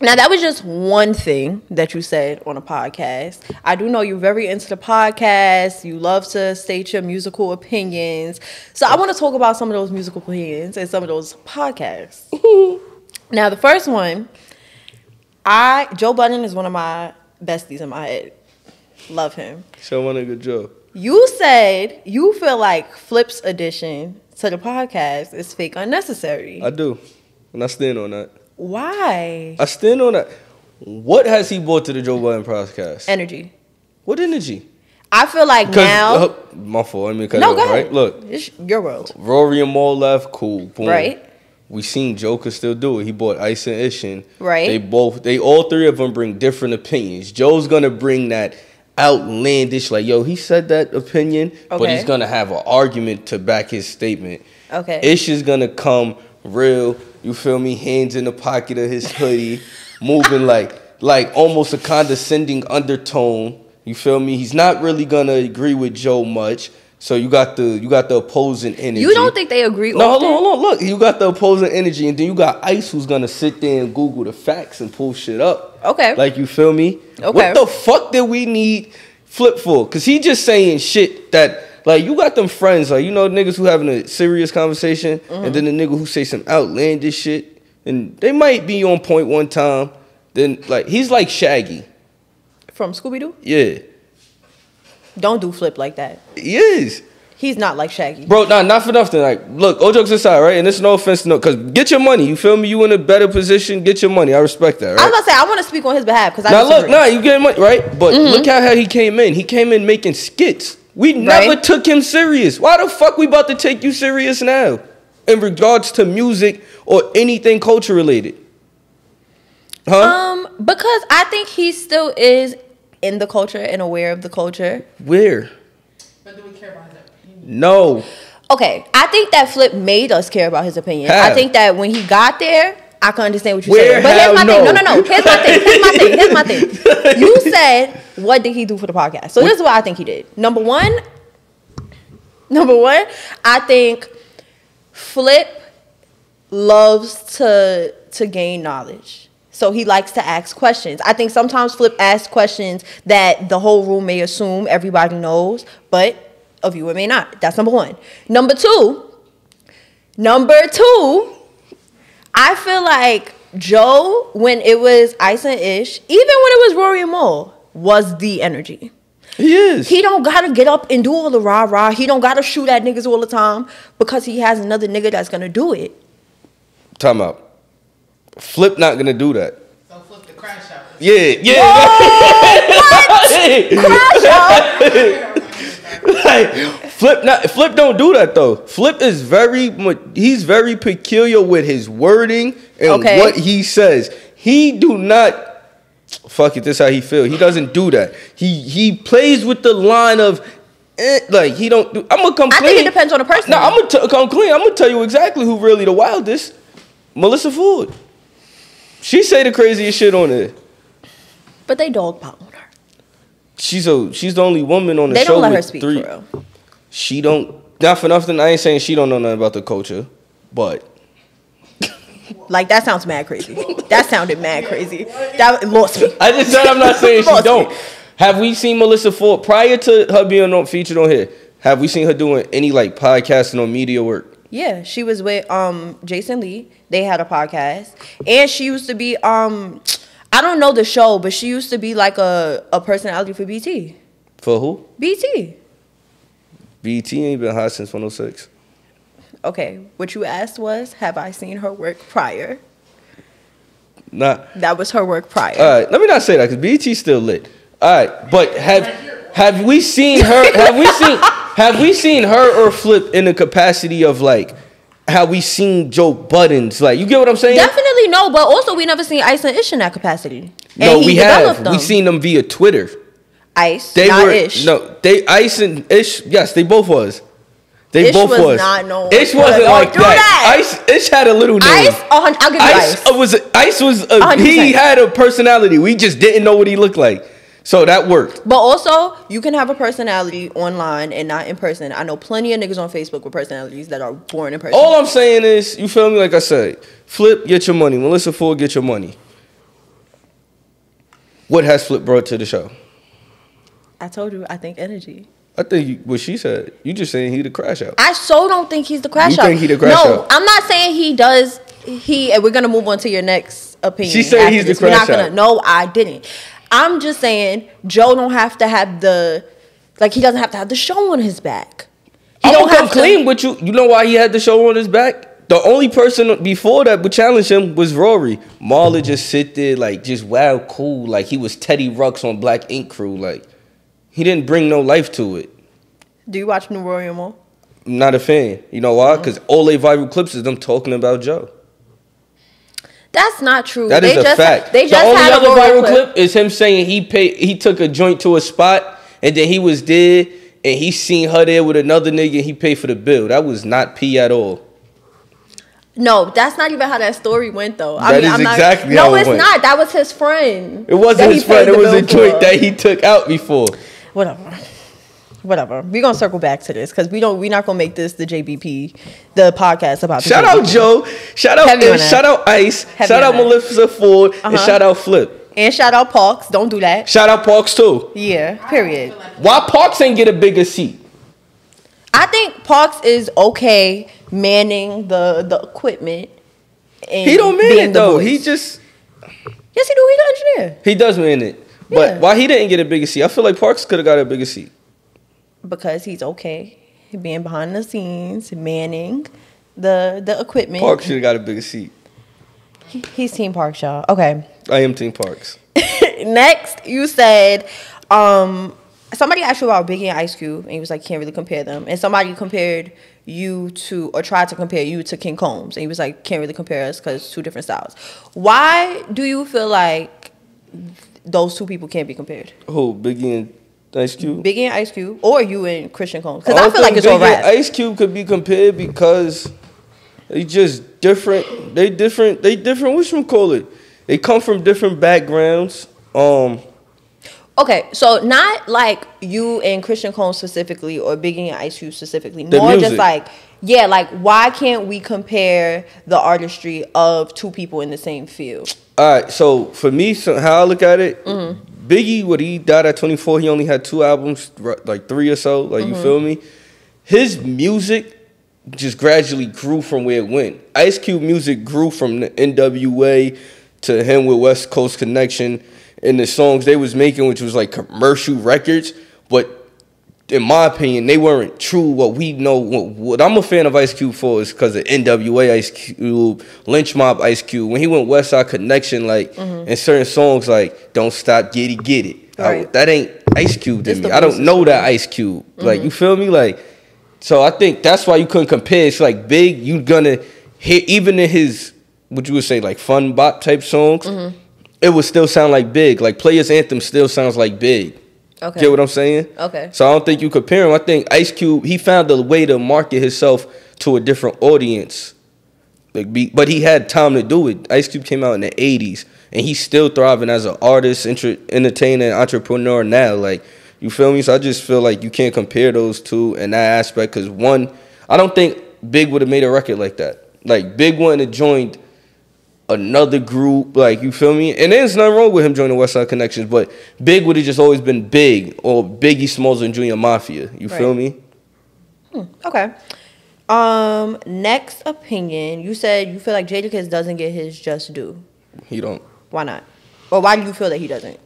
Now that was just one thing that you said on a podcast. I do know you're very into the podcast. You love to state your musical opinions. So I want to talk about some of those musical opinions and some of those podcasts. now the first one, I Joe Budden is one of my besties in my head. Love him. Show my good Joe. You said you feel like Flip's addition to the podcast is fake unnecessary. I do. And I stand on that. Why? I stand on that. What has he brought to the Joe Budden podcast? Energy. what energy? I feel like now. uh, my fault. I mean, cut no, it go ahead. right? Look, it's your world. Rory and Mal left. Cool. Boom. Right. We seen Joker still do it. He bought Ice and Ish in. Right. They both. They all three of them bring different opinions. Joe's gonna bring that outlandish, like yo, he said that opinion, but he's gonna have an argument to back his statement. Okay. Ish is gonna come real. You feel me? Hands in the pocket of his hoodie, moving like like almost a condescending undertone. You feel me? He's not really gonna agree with Joe much. So you got the you got the opposing energy. You don't think they agree? No, hold on, hold on. Look, you got the opposing energy, and then you got Ice who's gonna sit there and Google the facts and pull shit up. Okay. Like you feel me? Okay. What the fuck did we need Flip for? Cause he just saying shit that like you got them friends, like you know niggas who having a serious conversation, Mm-hmm. and then the nigga who say some outlandish shit, and they might be on point one time. Then like he's like Shaggy. From Scooby Doo? Yeah. Don't do Flip like that. He is. He's not like Shaggy. Bro, nah, not for nothing. Like, look, all jokes aside, right? And it's no offense, no, because get your money. You feel me? You in a better position. Get your money. I respect that, I was right? about to say I want to speak on his behalf because I Now disagree. look, nah, you getting money, right? But look how, how he came in. He came in making skits. We never Right. took him serious. Why the fuck we about to take you serious now? In regards to music or anything culture related. Huh? Um, because I think he still is in the culture and aware of the culture. Where? But do we care about his opinion? No. Okay, I think that Flip made us care about his opinion. How? I think that when he got there, I can understand what you're Where? saying. But here's my How? thing. No, No. no, no. Here's my thing. Here's my thing. Here's my thing. You said, what did he do for the podcast? So this is what I think he did. Number one, number one, I think Flip loves to to gain knowledge. So he likes to ask questions. I think sometimes Flip asks questions that the whole room may assume everybody knows, but a viewer may not. That's number one. Number two, Number two, I feel like Joe, when it was Ice and Ish, even when it was Rory and Mo, was the energy. He is. He don't gotta get up and do all the rah rah. He don't gotta shoot at niggas all the time because he has another nigga that's gonna do it. Time out. Flip not gonna do that. So flip the crash out. Yeah, yeah. like Flip not Flip don't do that though. Flip is very mu- he's very peculiar with his wording and Okay. what he says. He do not fuck it, this how he feel. He doesn't do that. He he plays with the line of eh, like he don't do I'm gonna come Clean. I clean. think it depends on the person. No, I'm gonna t- come clean. I'm gonna tell you exactly who really the wildest. Melissa Ford. She say the craziest shit on it. But they dog pound her. She's a she's the only woman on the They show don't let her speak three. for real. She don't not for nothing. I ain't saying she don't know nothing about the culture, but Like that sounds mad crazy. That sounded mad crazy. That lost me. I just said I'm not saying she don't. Have we seen Melissa Ford prior to her being on, featured on here? Have we seen her doing any like podcasting or media work? Yeah, she was with um Jason Lee. They had a podcast, and she used to be um I don't know the show, but she used to be like a a personality for BET. For who? BET. BET ain't been hot since 106. Okay, what you asked was, have I seen her work prior? Nah. That was her work prior. All right, let me not say that because BET's still lit. All right, but have have we seen her? Have we seen have we seen her or Flip in the capacity of like how we seen Joe Buddens? Like you get what I'm saying? Definitely no, but also we never seen Ice and Ish in that capacity. no, we have. them. We seen them via Twitter. Ice, They not were Ish. no, they Ice and Ish. Yes, they both was. They Ish both was was. not known Ish wasn't like that. that. Ice Ish had a little name. Ice, I'll give you Ice Ice. was Ice was a, he had a personality. We just didn't know what he looked like. So that worked. But also, you can have a personality online and not in person. I know plenty of niggas on Facebook with personalities that are born in person. All I'm saying is, you feel me? Like I said, Flip, get your money. Melissa Ford, get your money. What has Flip brought to the show? I told you, I think energy. I think you, what she said. You just saying he the crash out. I so don't think he's the crash You out. think he the crash no, out? I'm not saying he does. He. and We're gonna move on to your next opinion. She said he's the this. We're not crash gonna. out. No, I didn't. I'm just saying Joe don't have to have the, like he doesn't have to have the show on his back. He I'm don't gonna come to- clean with you. You know why he had the show on his back? The only person before that would challenge him was Rory. Marla just sit there like just wow, cool, like he was Teddy Ruks on Black Ink Crew. Like he didn't bring no life to it. Do you watch New Rory & Mal? I'm not a fan. You know why? Mm-hmm. Because all they viral clips is them talking about Joe. That's not true. That is they a just, fact. They just the only had other a viral clip. is him saying he paid. He took a joint to a spot, and then he was dead, and he seen her there with another nigga. and He paid for the bill. That was not P at all. No, that's not even how that story went though. I That mean, is I'm not, exactly no, how it it's went. not. That was his friend. It wasn't his friend. It was a bill joint that he took out before. Whatever. Whatever. We're gonna circle back to this because we don't. We're not gonna make this the JBP, the podcast about. The Shout out Joe. Shout out Heavy Shout out Ice. Heavy shout out. Melissa Ford. And Uh-huh. shout out Flip. and shout out Parks. Don't do that. Shout out Parks too. Yeah. Period. Why Parks ain't get a bigger seat? I think Parks is okay manning the the equipment. And He don't mean being it though. voice. He just yes, he do. He the engineer he does mean it. But Yeah. why he didn't get a bigger seat? I feel like Parks could have got a bigger seat. Because he's okay being behind the scenes, manning the the equipment. Park should have got a bigger seat. He- He's Team Parks, y'all. Okay. I am Team Parks. Next, you said um, somebody asked you about Biggie and Ice Cube, and he was like, can't really compare them. And somebody compared you to, or tried to compare you to King Combs, and he was like, can't really compare us because two different styles. Why do you feel like those two people can't be compared? Who? Biggie and Ice Cube? Biggie and Ice Cube, or you and Christian Combs? Because I I feel like it's all and. Ice Cube could be compared because they just different. They different. They different. What you call it? They come from different backgrounds. Um, Okay, so not like you and Christian Combs specifically, or Biggie and Ice Cube specifically. More just like, yeah, like why can't we compare the artistry of two people in the same field? all right. So for me, so how I look at it, Mm-hmm. Biggie, when he died at 24, he only had two albums, like three or so. Like Mm-hmm. you feel me? His music just gradually grew from where it went. Ice Cube music grew from the NWA to him with West Coast Connection and the songs they was making, which was like commercial records, but in my opinion, they weren't true. What we know, what, what I'm a fan of Ice Cube for is because of NWA Ice Cube, Lench Mob Ice Cube. When he went West Side Connection, like in certain songs, like "Don't Stop, Get It, Get It," I- Right. that ain't Ice Cube to It's me. I don't know that Ice Cube. Like Mm-hmm. you feel me? Like so, I think that's why you couldn't compare. It's like Big, you gonna hear even in his what you would say like fun bop type songs, Mm-hmm. it would still sound like Big. Like Players Anthem still sounds like Big. Okay. Get what I'm saying? Okay. So I don't think you compare him. I think Ice Cube he found a way to market himself to a different audience. Like, be, but he had time to do it. Ice Cube came out in the '80s, and he's still thriving as an artist, inter- entertainer, entrepreneur now. Like, you feel me? So I just feel like you can't compare those two in that aspect. Cause one, I don't think Big would have made a record like that. Like Big wouldn't have joined another group, like you feel me? And there's nothing wrong with him joining West Side Connections, but Big would have just always been Big or Biggie Smalls and Junior Mafia. You feel Right. me? Okay. Um, next opinion. You said you feel like Jadakiss doesn't get his just due. He don't. Why not? Or why do you feel that he doesn't?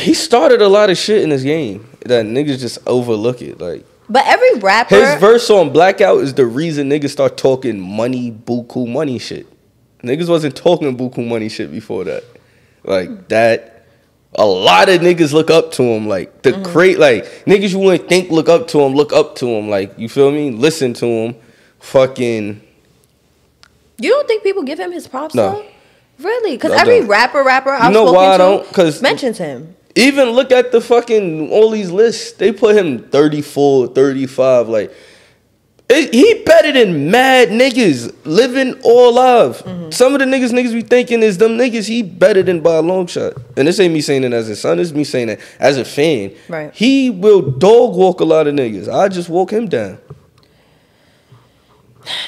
He started a lot of shit in this game that niggas just overlook it. Like But every rapper, his verse on Blackout is the reason niggas start talking money, buku money shit. Niggas wasn't talking buku money shit before that. Like that. A lot of niggas look up to him. Like the Mm-hmm. great, like niggas you wouldn't think look up to him, look up to him. Like you feel me? Listen to him. Fucking you don't think people give him his props No. though? Really? Because I every don't. rapper, rapper I've know spoken why I to don't? 'Cause- mentions him. even look at the fucking all these lists. They put him 34, 35. Like it, he better than mad niggas living all alive. Mm-hmm. Some of the niggas niggas be thinking is them niggas. He better than by a long shot. And this ain't me saying it as a son. This is me saying it as a fan. Right. He will dog walk a lot of niggas. I just walk him down.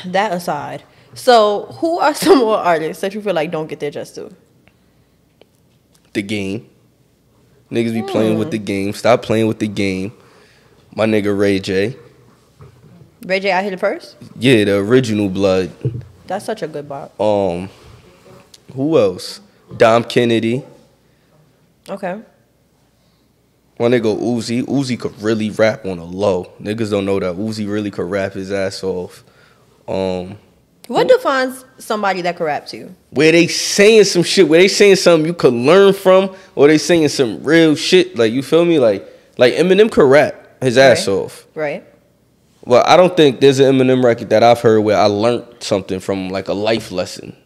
That aside. So, who are some more artists that you feel like don't get their just due? The game. Niggas be playing with the Hmm. game. Stop playing with the game. My nigga Ray J. Ray J, I hit it first. Yeah, the original blood. That's such a good bop. Um, who else? Dom Kennedy. Okay. My nigga Uzi. Uzi could really rap on a low. Niggas don't know that Uzi really could rap his ass off. Um, What defines somebody that can rap to you? where they saying some shit, where they saying something you could learn from, or they saying some real shit. Like you feel me? Like like Eminem could rap his ass Right. off. Right? Well, I don't think there's an Eminem record that I've heard where I learned something from like a life lesson.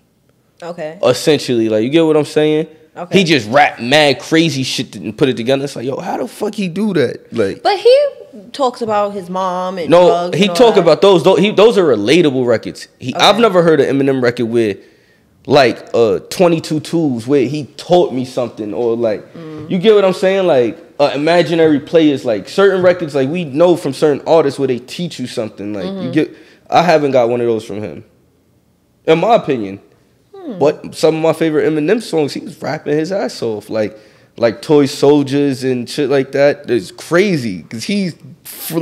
Okay. essentially. Like you get what I'm saying? Okay. He just rap mad crazy shit and put it together. It's like, yo, how the fuck he do that? Like, But he talks about his mom and no, he and talk that. about those. Those, he, those are relatable records. He, I've never heard an Eminem record where, like, uh, 22 Two's where he taught me something or like, Mm. you get what I'm saying? Like, uh, imaginary players, like certain records, like we know from certain artists where they teach you something. Like, Mm-hmm. you get. I haven't got one of those from him, in my opinion. Hmm. But some of my favorite Eminem songs, he was rapping his ass off, like like toy soldiers and shit like that. It's crazy because he's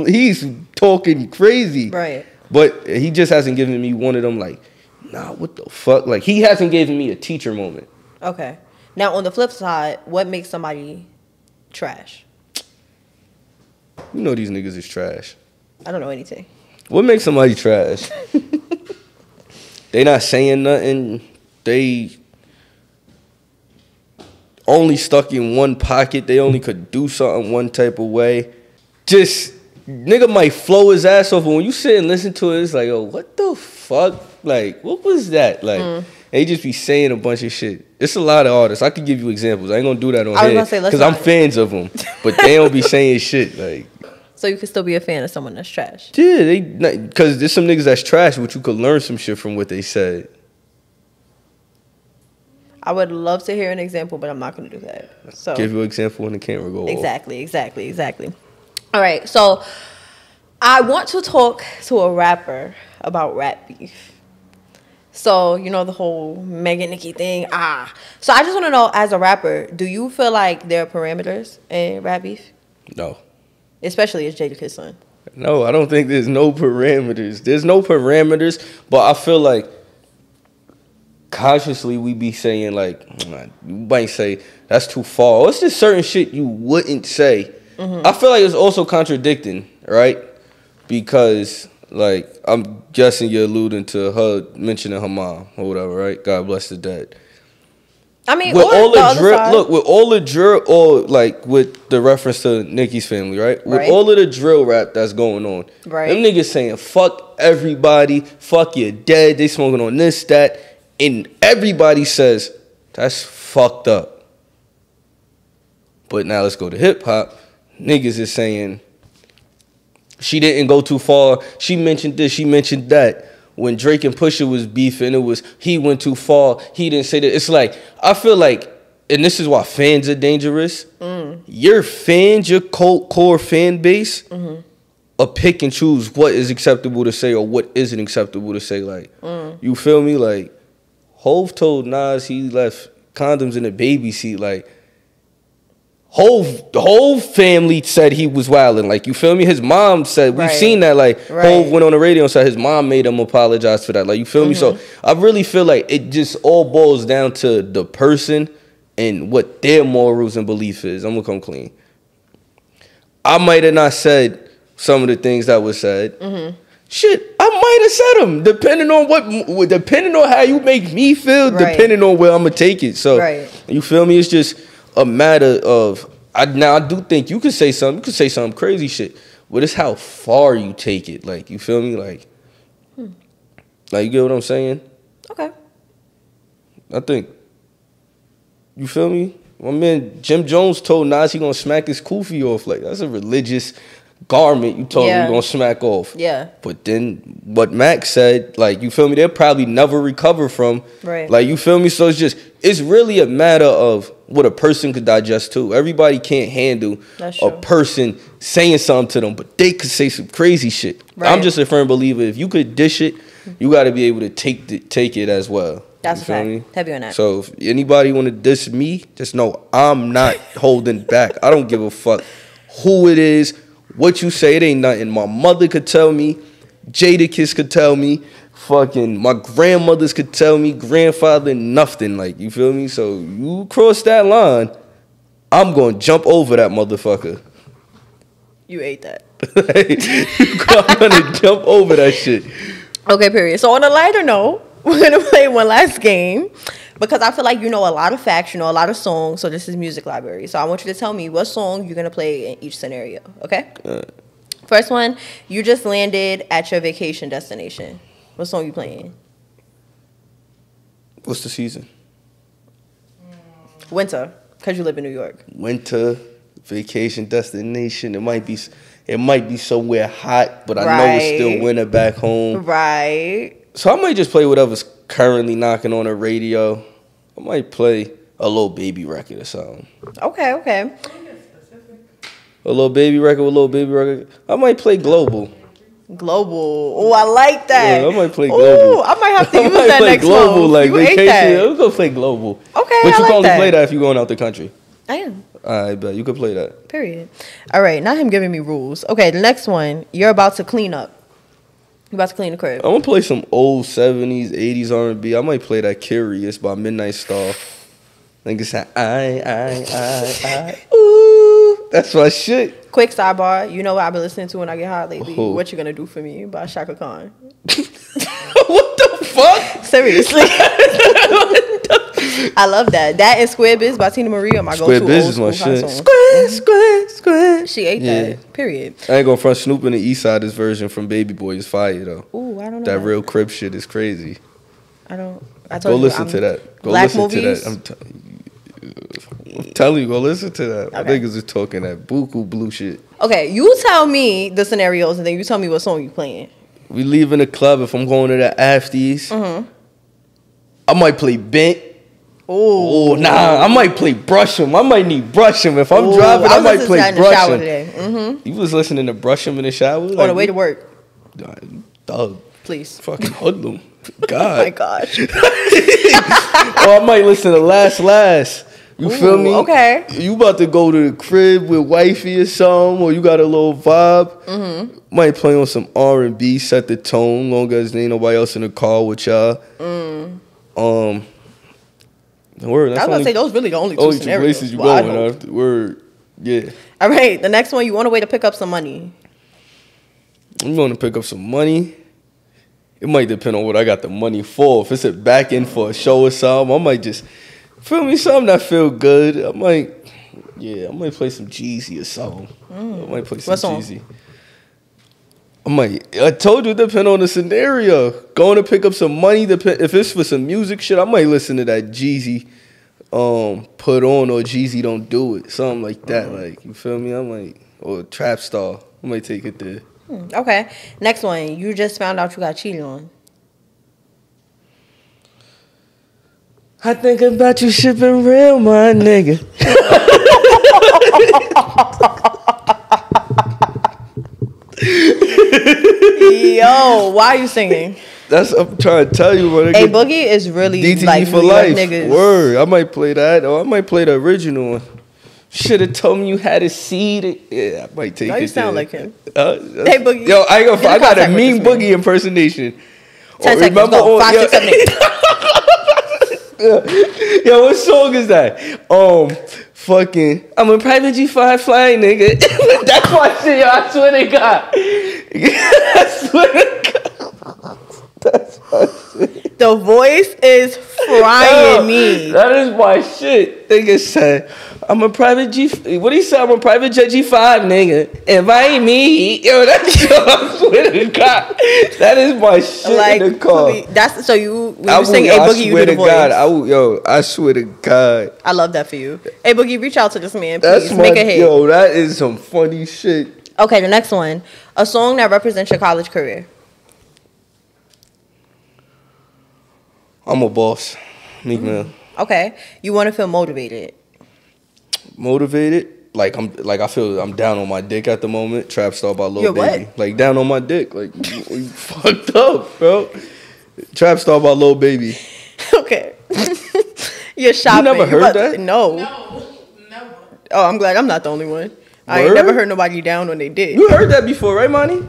he's talking crazy, Right. But he just hasn't given me one of them like, nah, what the fuck? Like he hasn't given me a teacher moment. Okay. Now on the flip side, what makes somebody trash? You know these niggas is trash. I don't know anything. What makes somebody trash? they not saying nothing. They only stuck in one pocket. They only could do something one type of way. Just nigga might flow his ass off, but when you sit and listen to it, it's like, oh, what the fuck? Like, what was that? Like, mm. They just be saying a bunch of shit. It's a lot of artists. I could give you examples. I ain't gonna do that on I here gonna because I'm fans of them, but they don't be saying shit like. So you could still be a fan of someone that's trash. Yeah, they because there's some niggas that's trash, but you could learn some shit from what they said. I would love to hear an example, but I'm not going to do that. So Give you an example when the camera go. Exactly, exactly, exactly. All right, so I want to talk to a rapper about rap beef. So, you know, the whole Megan Nicki thing. Ah. So I just want to know, as a rapper, do you feel like there are parameters in rap beef? No, Especially as Jadakiss son. No, I don't think there's no parameters. There's no parameters, but I feel like consciously we be saying like you might say that's too far. It's just certain shit you wouldn't say. I feel like it's also contradicting, right? Because like I'm guessing you're alluding to her mentioning her mom or whatever, right? God bless the dead. I mean, With all the the drill, look with all the drill, or like with the reference to Nicki's family, right? With Right. all of the drill rap that's going on, Right. Them niggas saying fuck everybody, fuck your dead. They smoking on this, that, and everybody says that's fucked up. But now let's go to hip hop. Niggas is saying she didn't go too far. She mentioned this, she mentioned that. When Drake and Pusha was beefing, it was he went too far. He didn't say that. It's like I feel like, and this is why fans are dangerous. Mm. Your fans, your core, core fan base, mm-hmm. a pick and choose what is acceptable to say or what isn't acceptable to say. Like, mm. you feel me? Like, Hove told Nas he left condoms in the baby seat. Like, The whole family said he was wilding. Like, you feel me? His mom said we've Right. seen that. Like, Right. Hove went on the radio and said his mom made him apologize for that. Like, you feel me? So I really feel like it just all boils down to the person and what their morals and belief is. I'm gonna come clean. I might have not said some of the things that was said. Mm-hmm. Shit, I might have said them, depending on what, depending on how you make me feel, Right. depending on where I'm gonna take it. So, Right. you feel me? It's just a matter of. I now I do think you could say something. You could say some crazy shit, but it's how far you take it. Like you feel me? Like, Hmm. like you get what I'm saying? okay. I think. You feel me? My man Jim Jones told Nas he gonna smack his kufi off. Like that's a religious garment. You told Yeah. him you gonna smack off. Yeah. But then what Max said, like you feel me, they'll probably never recover from. Right. Like you feel me. So it's just it's really a matter of what a person could digest too. Everybody can't handle a person saying something to them, but they could say some crazy shit. I'm just a firm believer. If you could dish it, you got to be able to take the, take it as well. That's You a fact. me? Heavy on that. So if anybody want to diss me, just know I'm not holding back. I don't give a fuck who it is, what you say. It ain't nothing. My mother could tell me, Jadakiss could tell me, fucking my grandmothers could tell me, grandfather, nothing. Like you feel me? So you cross that line, I'm gonna jump over that motherfucker. You ate that. I'm gonna jump over that shit. Okay, period. So on a lighter note, we're gonna play one last game because I feel like you know a lot of facts, you know a lot of songs. So this is music library. So I want you to tell me what song you're gonna play in each scenario. Okay. First one, you just landed at your vacation destination. What song you playing? What's the season? Mm. Winter, cause you live in New York. winter vacation destination. It might be it might be somewhere hot, but I know it's still winter back home. Right. So I might just play whatever's currently knocking on the radio. I might play a Lil Baby record or something. Okay. Okay. A Lil Baby record, a Lil Baby record. I might play global. Global. Oh, I like that. Yeah, I might play Ooh, global. I might have to use that play next global like you ate vacation. that. We gonna play global. Okay, but I you like can only that. play that if you're going out the country. I am. I bet you could play that. Period. All right, not him giving me rules. Okay, the next one. You're about to clean up. You're about to clean the crib. I'm gonna play some old '70s, '80s R&B. I might play that "Curious" by Midnight Star. I Think it's that I, I, I, I. Ooh, that's my shit. Quick sidebar. You know what I've been listening to when I get hot lately? Who? What you gonna do for me by Chaka Khan? what the fuck? Seriously. I love that. That and Square Biz by Teena Marie are my Square go-to Biz old is my shit. songs. Square, mm-hmm. square, square. She ate Yeah. that. Period. I ain't gonna front Snoop in the Eastsidaz version from Baby Boy is fire though. Ooh, I don't know. That real crib shit is crazy. I don't. I Go you, listen I'm- to that. Go listen movies. to that. I'm, t- I'm telling you, go listen to that. Okay. niggas is talking that buku blue shit. Okay, you tell me the scenarios and then you tell me what song you playing. We leaving the club if I'm going to the afties. Mm-hmm. I might play bent. Oh nah, I might play brush him. I might need brush him If I'm Ooh, driving, I, was might play that in the brush him. Mm-hmm. You was listening to brush him in the shower? On the way to work, Dog, please. fucking hoodlum. Oh my gosh. or I might listen to Last Last You feel me? okay. You about to go to the crib with wifey or something, or you got a little vibe. Mm-hmm. Might play on some R and B, set the tone. Long as there ain't nobody else in the car with y'all. Um, word. Mm. I was gonna say those really the only two only two scenarios. places you Well, going. After. Word. Yeah. All right, the next one you want a way to pick up some money. I'm going to pick up some money. It might depend on what I got the money for. If it's a back end for a show or something, I might just feel me something that feel good. I might, yeah, I might play some Jeezy or something. I might play some? Jeezy. I might. I told you, it depend on the scenario. Going to pick up some money. Depend if it's for some music shit. I might listen to that Jeezy, um, put on or Jeezy don't do it, something like that. Like you feel me? I might or Trap Star. I might take it there. Hmm, Okay, next one. You just found out you got cheated on. I think about you shipping real, my nigga. Yo, why are you singing? That's I'm trying to tell you, my A. Boogie is really DTE like for New York life. niggas. Word. I might play that, or I might play the original one. Should have told me you had a seed. Yeah, I might take No, it. you sound there. like him. Uh, Hey, Boogie. Yo, I, got, I got a mean boogie impersonation. Ten Oh, seconds. Go. on- Five, yo- six, seven, eight. Yo, what song is that? Um, fucking, I'm a private G5 flying nigga. That's my shit, yo. I swear to God. I swear to God. That's my shit. The voice is frying Yo, me. That is my shit. Nigga said, I'm a private G. What he said? I'm a private jet G5 nigga. If I ain't me, yo, that's yo, I swear to God. That is my shit Like in the car. please- that's so you when I you sing A I Boogie, you swear do the to voice. God, I yo, I swear to God. I love that for you. A Boogie, reach out to this man, please. That's my, Make a hit. yo, that is some funny shit. Okay, the next one. A song that represents your college career. I'm a boss. Meek Mill. Okay. You want to feel motivated. Motivated. Like I'm like I feel I'm down on my dick at the moment. Trap star by Lil You're what? Baby. Like down on my dick. Like you, you fucked up, bro. Trap star by Lil Baby. okay. You're shopping. never You heard about- that? No. No, never. Oh, I'm glad I'm not the only one. I ain't never heard nobody down when they did. You heard that before, right, Monty?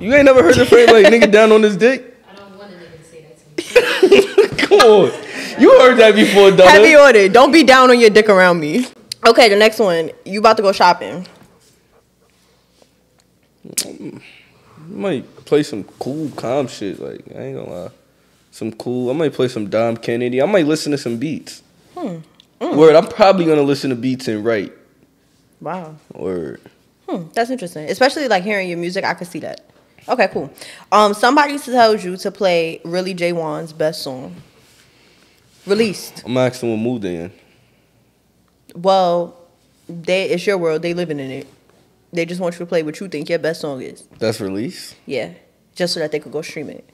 You ain't never heard the phrase like nigga down on his dick? I don't want a nigga to say that to me. Come on. You heard that before, Heavy Donna. order. Don't be down on your dick around me. Okay, the next one. You about to go shopping. I might play some cool calm shit. Like I ain't gonna lie, some cool. I might play some Dom Kennedy. I might listen to some beats. Hmm. Word. I'm probably gonna listen to beats and write. Wow. Word. Hmm, that's interesting. Especially like hearing your music, I could see that. Okay, cool. Um, somebody tells you to play Really Jaewon's best song. Released. I'm asking what mood they in. Well, they it's your world. They living in it. They just want you to play what you think your best song is. That's release. Yeah, just so that they could go stream it.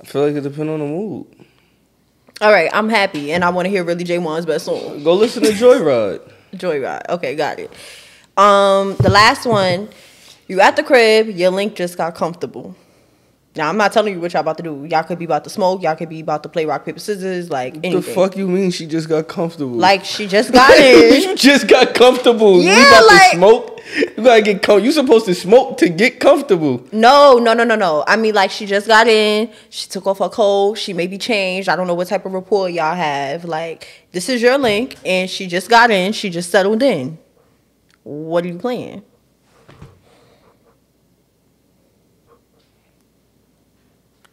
I feel like it depends on the mood. All right, I'm happy, and I want to hear Really Jaewon's best song. Go listen to Joyride. Joyride. Okay, got it. Um, the last one, you at the crib, your link just got comfortable. Now I'm not telling you what y'all about to do. Y'all could be about to smoke. Y'all could be about to play rock paper scissors. Like anything. The fuck you mean she just got comfortable? Like she just got you just got comfortable. Yeah, you about like- to smoke. You gotta get com- You supposed to smoke to get comfortable. No, no, no, no, no. I mean, like she just got in. She took off her coat. She maybe changed. I don't know what type of rapport y'all have. Like this is your link, and she just got in. She just settled in. What are you playing?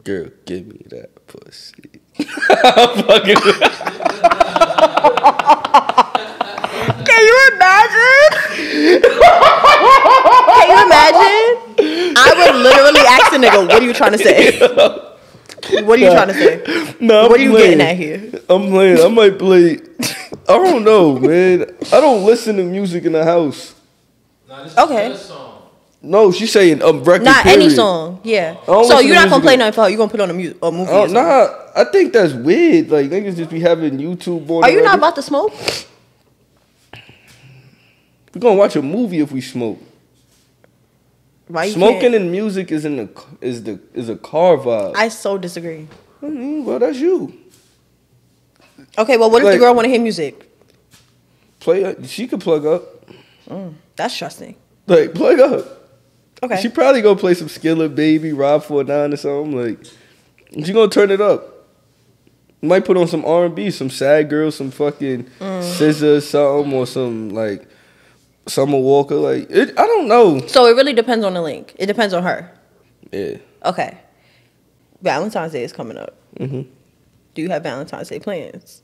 Girl, give me that pussy. I'm fucking. Can you imagine? Can you imagine? I would literally ask a nigga, "What are you trying to say? What are you trying to say? No, I'm What are you playing. getting at here?" I'm playing. I might play. I don't know, man. I don't listen to music in the house. Nah, this Okay. Is this song. No, she's saying um record. Not any song. Yeah. So you're not gonna play in- nothing for her. You gonna put on a, mu- a movie? Oh, nah, I think that's weird. Like niggas just be having YouTube on. Are you not about to smoke? We're gonna watch a movie if we smoke. Why Smoking can't- and music is in the is the is a car vibe. I so disagree. Mean, well, that's you. Okay, well, what if the girl want to hear music? Play. up. She could plug up. That's trusting. Like plug up. Okay. She probably gonna play some Skilla Baby, Rob 49 or something. Like she gonna turn it up. Might put on some R and B, some sad girl, some fucking Mm. SZA something, or some like Summer Walker. Like it, I don't know. so it really depends on the link. It depends on her. Yeah. Okay. Valentine's Day is coming up. hmm Do you have Valentine's Day plans?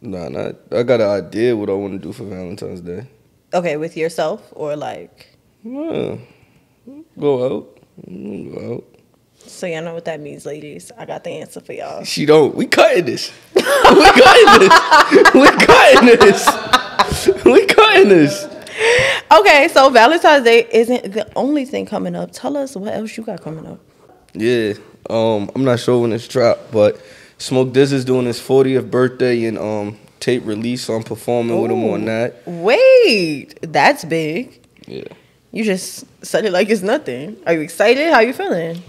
Nah, not. I got an idea what I want to do for Valentine's Day. Okay, with yourself or like? Yeah. Go out. Mm, Go out. So y'all know what that means, ladies. I got the answer for y'all. She don't. We cutting this. we cutting this. We cutting this. We cutting this. Okay, so Valentine's Day isn't the only thing coming up. Tell us what else you got coming up. Yeah. Um, I'm not sure when it's dropped, but Smoke DZA is doing his 40th birthday and um tape release, so I'm performing with him on Ooh. that. Wait, that's big. Yeah. You just said it like it's nothing. Are you excited? How you feeling?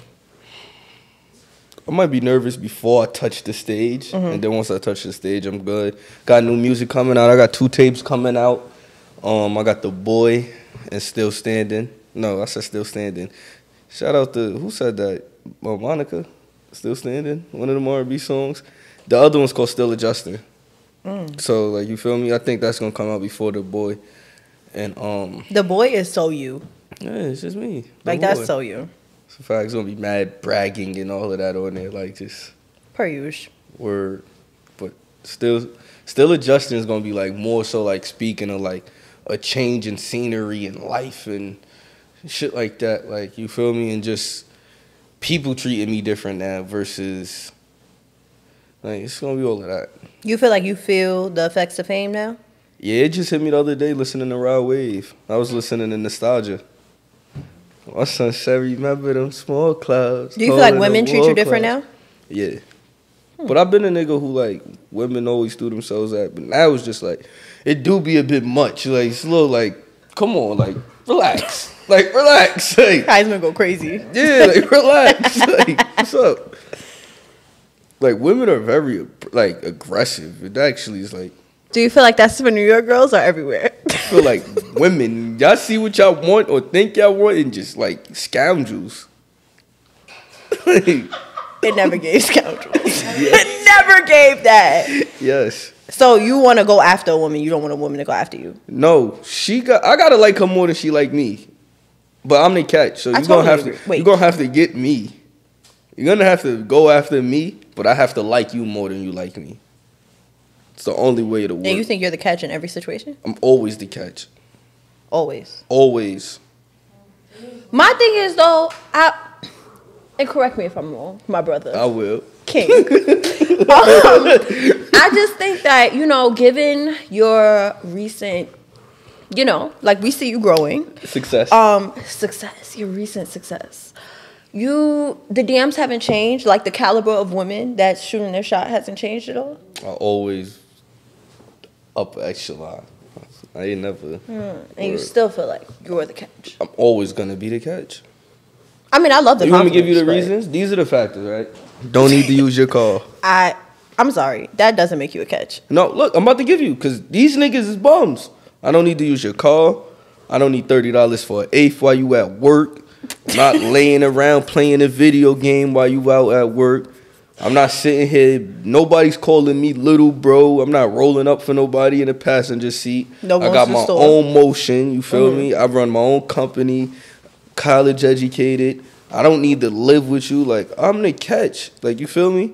I might be nervous before I touch the stage, and then once I touch the stage, I'm good. Got new music coming out. I got two tapes coming out. Um, I got the boy and still standing. No, I said still standing. Shout out to who said that? Uh, Monica, still standing. One of them R&B songs. The other one's called Still Adjusting. So like you feel me? I think that's gonna come out before the boy. And um, The boy is so you. yeah, it's just me. The Like that's so you. So it's gonna be mad bragging and all of that on there, like just Per usual. word, but still, still adjusting is gonna be like more so like speaking of like a change in scenery and life and shit like that. Like you feel me, and just people treating me different now versus like it's gonna be all of that. You feel like you feel the effects of fame now? Yeah, it just hit me the other day listening to Rod Wave. I was listening to Nostalgia. My son said, "Remember them small clouds." Do you feel like women treat you different clouds." now? Yeah. But I've been a nigga who like women always threw themselves at, but now it's just like it do be a bit much. Like it's a little like, come on, like relax, like relax, like Heisman go crazy. yeah, like relax, like what's up? Like women are very like aggressive. It actually is like Do you feel like that's for New York girls or everywhere? I feel like women, y'all see what y'all want or think y'all want, and just like scoundrels. It never gave scoundrels. it never gave that. yes. So you want to go after a woman. You don't want a woman to go after you. No, she got. I gotta like her more than she like me. But I'm the catch, so you're gonna have agree. to. Wait. You're gonna have to get me. You're gonna have to go after me, but I have to like you more than you like me. It's the only way to work. And you think you're the catch in every situation? I'm always the catch. Always. Always. My thing is though, I and correct me if I'm wrong, my brother. I will. King. um, I just think that, you know, given your recent, you know, like we see you growing, Success. um, success, your recent success. You, the DMs haven't changed. Like the caliber of women that's shooting their shot hasn't changed at all. I always up echelon. I ain't never. Mm, and you still feel like you're the catch. I'm always gonna be the catch. I mean, I love the. You want me to give you the but reasons? These are the factors, right? Don't need to use your car. I, I'm sorry, that doesn't make you a catch. No, look, I'm about to give you because these niggas is bums. I don't need to use your car. I don't need thirty dollars for an eighth while you at work. I'm not laying around playing a video game while you out at work. I'm not sitting here. Nobody's calling me little bro. I'm not rolling up for nobody in the passenger seat. No I got my store. Mm-hmm. own motion. You feel me? I run my own company. College educated. I don't need to live with you. Like I'm the catch. Like you feel me?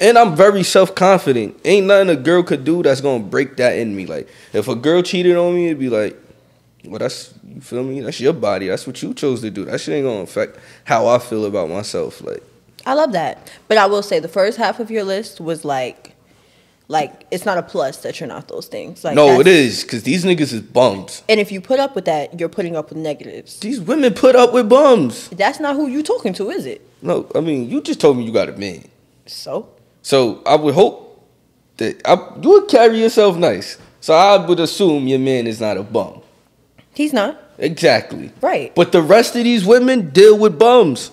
And I'm very self confident. Ain't nothing a girl could do that's gonna break that in me. Like if a girl cheated on me, it'd be like, well, that's you feel me? That's your body. That's what you chose to do. That shit ain't gonna affect how I feel about myself. Like I love that, but I will say the first half of your list was like, like it's not a plus that you're not those things. Like no, it is because these niggas is bums. And if you put up with that, you're putting up with negatives. These women put up with bums. That's not who you talking to, is it? No, I mean you just told me you got a man. So So I would hope that I, you would carry yourself nice. So I would assume your man is not a bum. he's not Exactly. right. But the rest of these women deal with bums.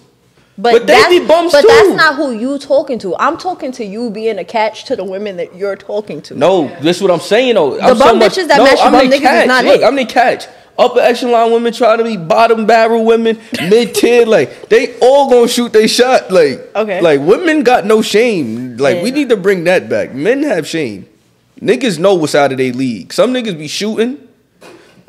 But, But they that's, be bums but too. that's not who you talking to. I'm talking to you being a catch to the women that you're talking to. No, this is what I'm saying though. The I'm bum bitches that match the I'm bum the niggas is catch. not Look, it. I'm the catch. Upper echelon women try to be bottom barrel women, mid tier, like they all gonna shoot they shot. Like Okay. like women got no shame. Like we need to bring that back. Men have shame. Niggas know what's out of their league. Some niggas be shooting.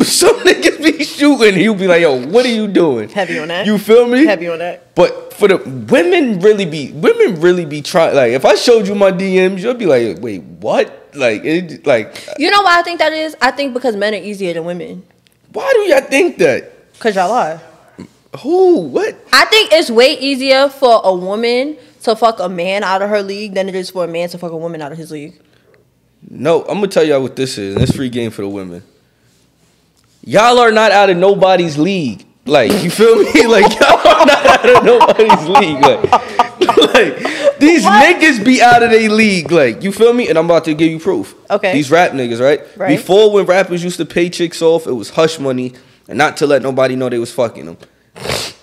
Some niggas be shooting. He'll be like, yo, what are you doing? Heavy on that. You feel me? Heavy on that. But for the women, really be women really be trying. Like if I showed you my DMs, you'll be like, wait, what? Like it, like You know why I think that is? I think because men are easier than women. why do y'all think that? Cause y'all are. Who? What? I think it's way easier for a woman to fuck a man out of her league than it is for a man to fuck a woman out of his league. No, I'm gonna tell y'all what this is. It's free game for the women. Y'all are not out of nobody's league. Like you feel me? Like y'all are not out of nobody's league. Like, like these niggas be out of their league. Like you feel me? And I'm about to give you proof. Okay. These rap niggas, right? Right. Before when rappers used to pay chicks off, it was hush money and not to let nobody know they was fucking them.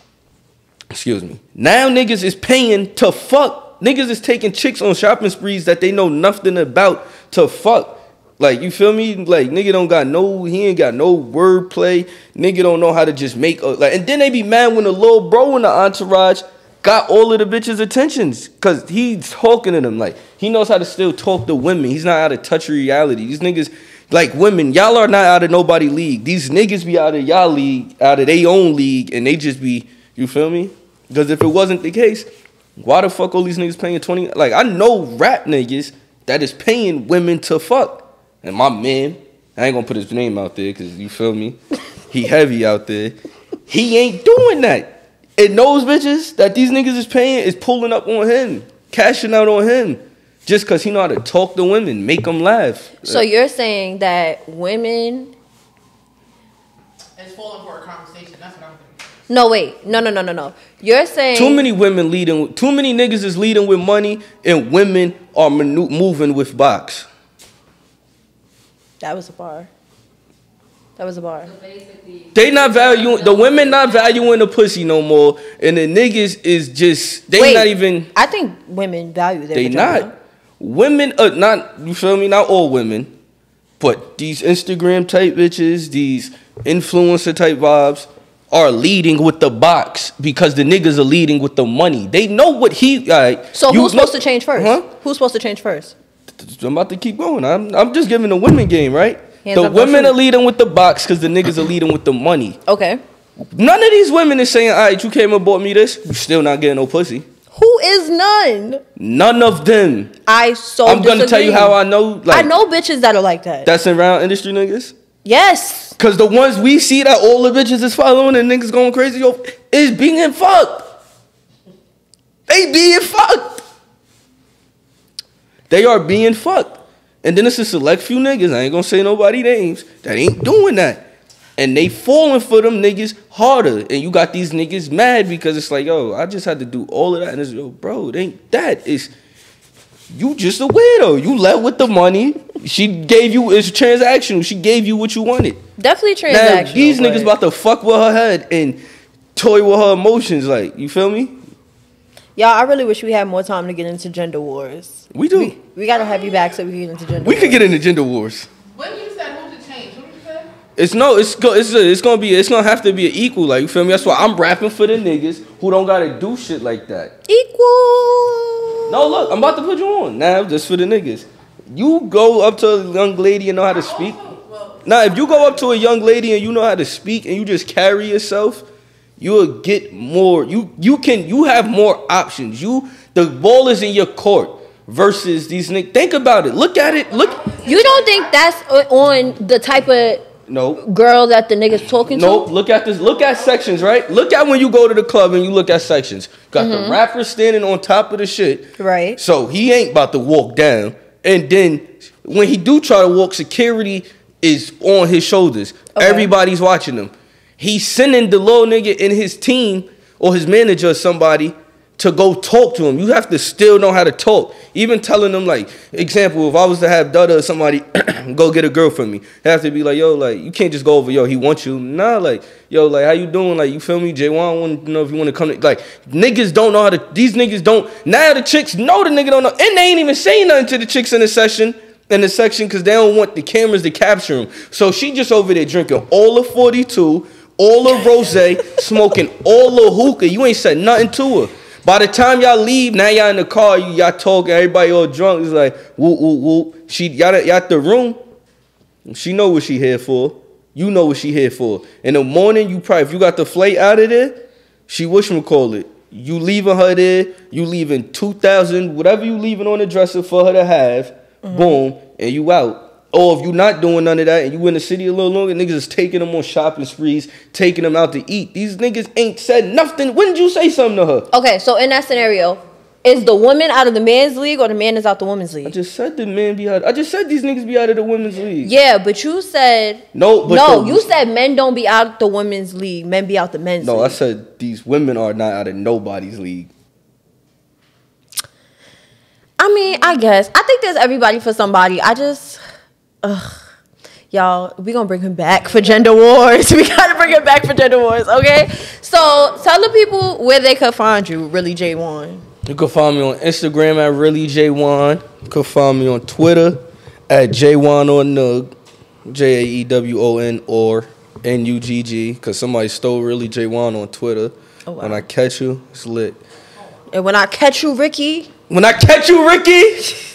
Excuse me. Now niggas is paying to fuck. Niggas is taking chicks on shopping sprees that they know nothing about to fuck. Like you feel me? Like nigga don't got no, he ain't got no wordplay. Nigga don't know how to just make a, like. And then they be mad when the little bro in the entourage got all of the bitches' attentions because he's talking to them. Like he knows how to still talk to women. He's not out of touch reality. These niggas. Like women, y'all are not out of nobody league. These niggas be out of y'all league, out of their own league, and they just be, you feel me? Because if it wasn't the case, why the fuck all these niggas paying 20? Like, I know rap niggas that is paying women to fuck. And my man, I ain't gonna put his name out there because you feel me? He heavy out there. He ain't doing that. And those bitches that these niggas is paying is pulling up on him, cashing out on him. Just because he know how to talk to women, make them laugh. So you're saying that women It's falling for a conversation. That's what I'm thinking. No wait. No no no no no. You're saying Too many women leading. with- Too many niggas is leading with money, and women are manu- moving with box. That was a bar. That was a bar. So They not valuing the women. Not valuing the pussy no more, and the niggas is just they Wait, not even. I think women value their They vagina. not. Women are not. You feel me? Not all women, but these Instagram type bitches, these influencer type vibes. Are leading with the box because the niggas are leading with the money. They know what he. Uh, So you who's supposed know- to change first? Huh? Who's supposed to change first? I'm about to keep going. I'm, I'm just giving the women game, right? Hands the women are leading with the box because the niggas are leading with the money. Okay. None of these women is saying, all right, you came and bought me this. You still not getting no pussy. Who is none? None of them. I so I'm gonna tell you how I know. Like, I know bitches that are like that. that's in round industry niggas. yes. Cause the ones we see that all the bitches is following and niggas going crazy yo is being fucked. They being fucked. They are being fucked. And then it's a select few niggas, I ain't gonna say nobody names, that ain't doing that. And they falling for them niggas harder. And you got these niggas mad because it's like, yo, I just had to do all of that. And it's, yo, bro, it ain't that. It's you just a weirdo. You left with the money. She gave you it's transactional. She gave you what you wanted. Definitely Now transactional. these niggas about to fuck with her head and toy with her emotions. Like you feel me? Y'all, I really wish we had more time to get into gender wars. We do. We, we gotta have you back so we can get into gender We wars. could get into gender wars. When you said who to change, who you said? It's no. It's go. It's a, it's gonna be. It's gonna have to be an equal. Like you feel me? That's why I'm rapping for the niggas who don't gotta do shit like that. Equal. No, look, I'm about to put you on now. Just for the niggas. You go up to a young lady and know how to speak. Now, if you go up to a young lady and you know how to speak and you just carry yourself, you'll get more. You you can you have more options. You the ball is in your court versus these niggas. Think about it. Look at it. Look. You don't think that's on the type of No. girl that the niggas talking Nope. to? Look at this. Look at sections, right? Look at when you go to the club and you look at sections. Got the mm-hmm. rapper standing on top of the shit. Right. So he ain't about to walk down. And then when he do try to walk, security is on his shoulders. Okay. Everybody's watching him. He's sending the little nigga in his team or his manager or somebody to go talk to him. You have to still know how to talk. Even telling them like, example, if I was to have Dada or somebody go get a girl for me, they have to be like, yo, like you can't just go over, yo, he wants you. Nah, like, yo, like how you doing? Like you feel me? Jaewon want to know if you want to come. To, like niggas don't know how to. These niggas don't. Now the chicks know the nigga don't know, and they ain't even saying nothing to the chicks in the session. In the section, because they don't want the cameras to capture them. So she just over there drinking all the 42, all the rose, smoking all the hookah. You ain't said nothing to her. By the time y'all leave, now y'all in the car, you, y'all talking, everybody all drunk. It's like, whoop, whoop, whoop. She, y'all, y'all at the room. She know what she here for. You know what she here for. In the morning, you probably, if you got the flight out of there, she wish me call it. You leaving her there, you leaving 2,000, whatever you leaving on the dresser for her to have, mm-hmm. boom, and you out. Or if you're not doing none of that and you in the city a little longer, niggas is taking them on shopping sprees, taking them out to eat. These niggas ain't said nothing. When did you say something to her? Okay, so in that scenario, is the woman out of the man's league or the man is out the woman's league? I just said the men be out. I just said these niggas be out of the women's league. Yeah, but you said No, but no. the- you said men don't be out the women's league. Men be out the men's No, league. I said these women are not out of nobody's league. I mean, I guess. I think there's everybody for somebody. I just, ugh. Y'all, we gonna bring him back for gender wars. We gotta bring him back for gender wars, okay? So tell the people where they could find you, really Jaewon. You can find me on Instagram at really Jaewon. You can find me on Twitter at Jaewon or Nug, J A E W O N or N U G G, because somebody stole really Jaewon on Twitter. Oh, wow. When I catch you, it's lit. And when I catch you, Ricky, When I catch you, Ricky,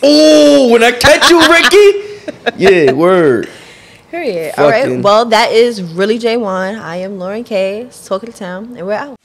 ooh, when I catch you, Ricky, yeah, word. period. All right. Well, that is really Jaewon. I am Lauryn K. Talk of the town, and we're out.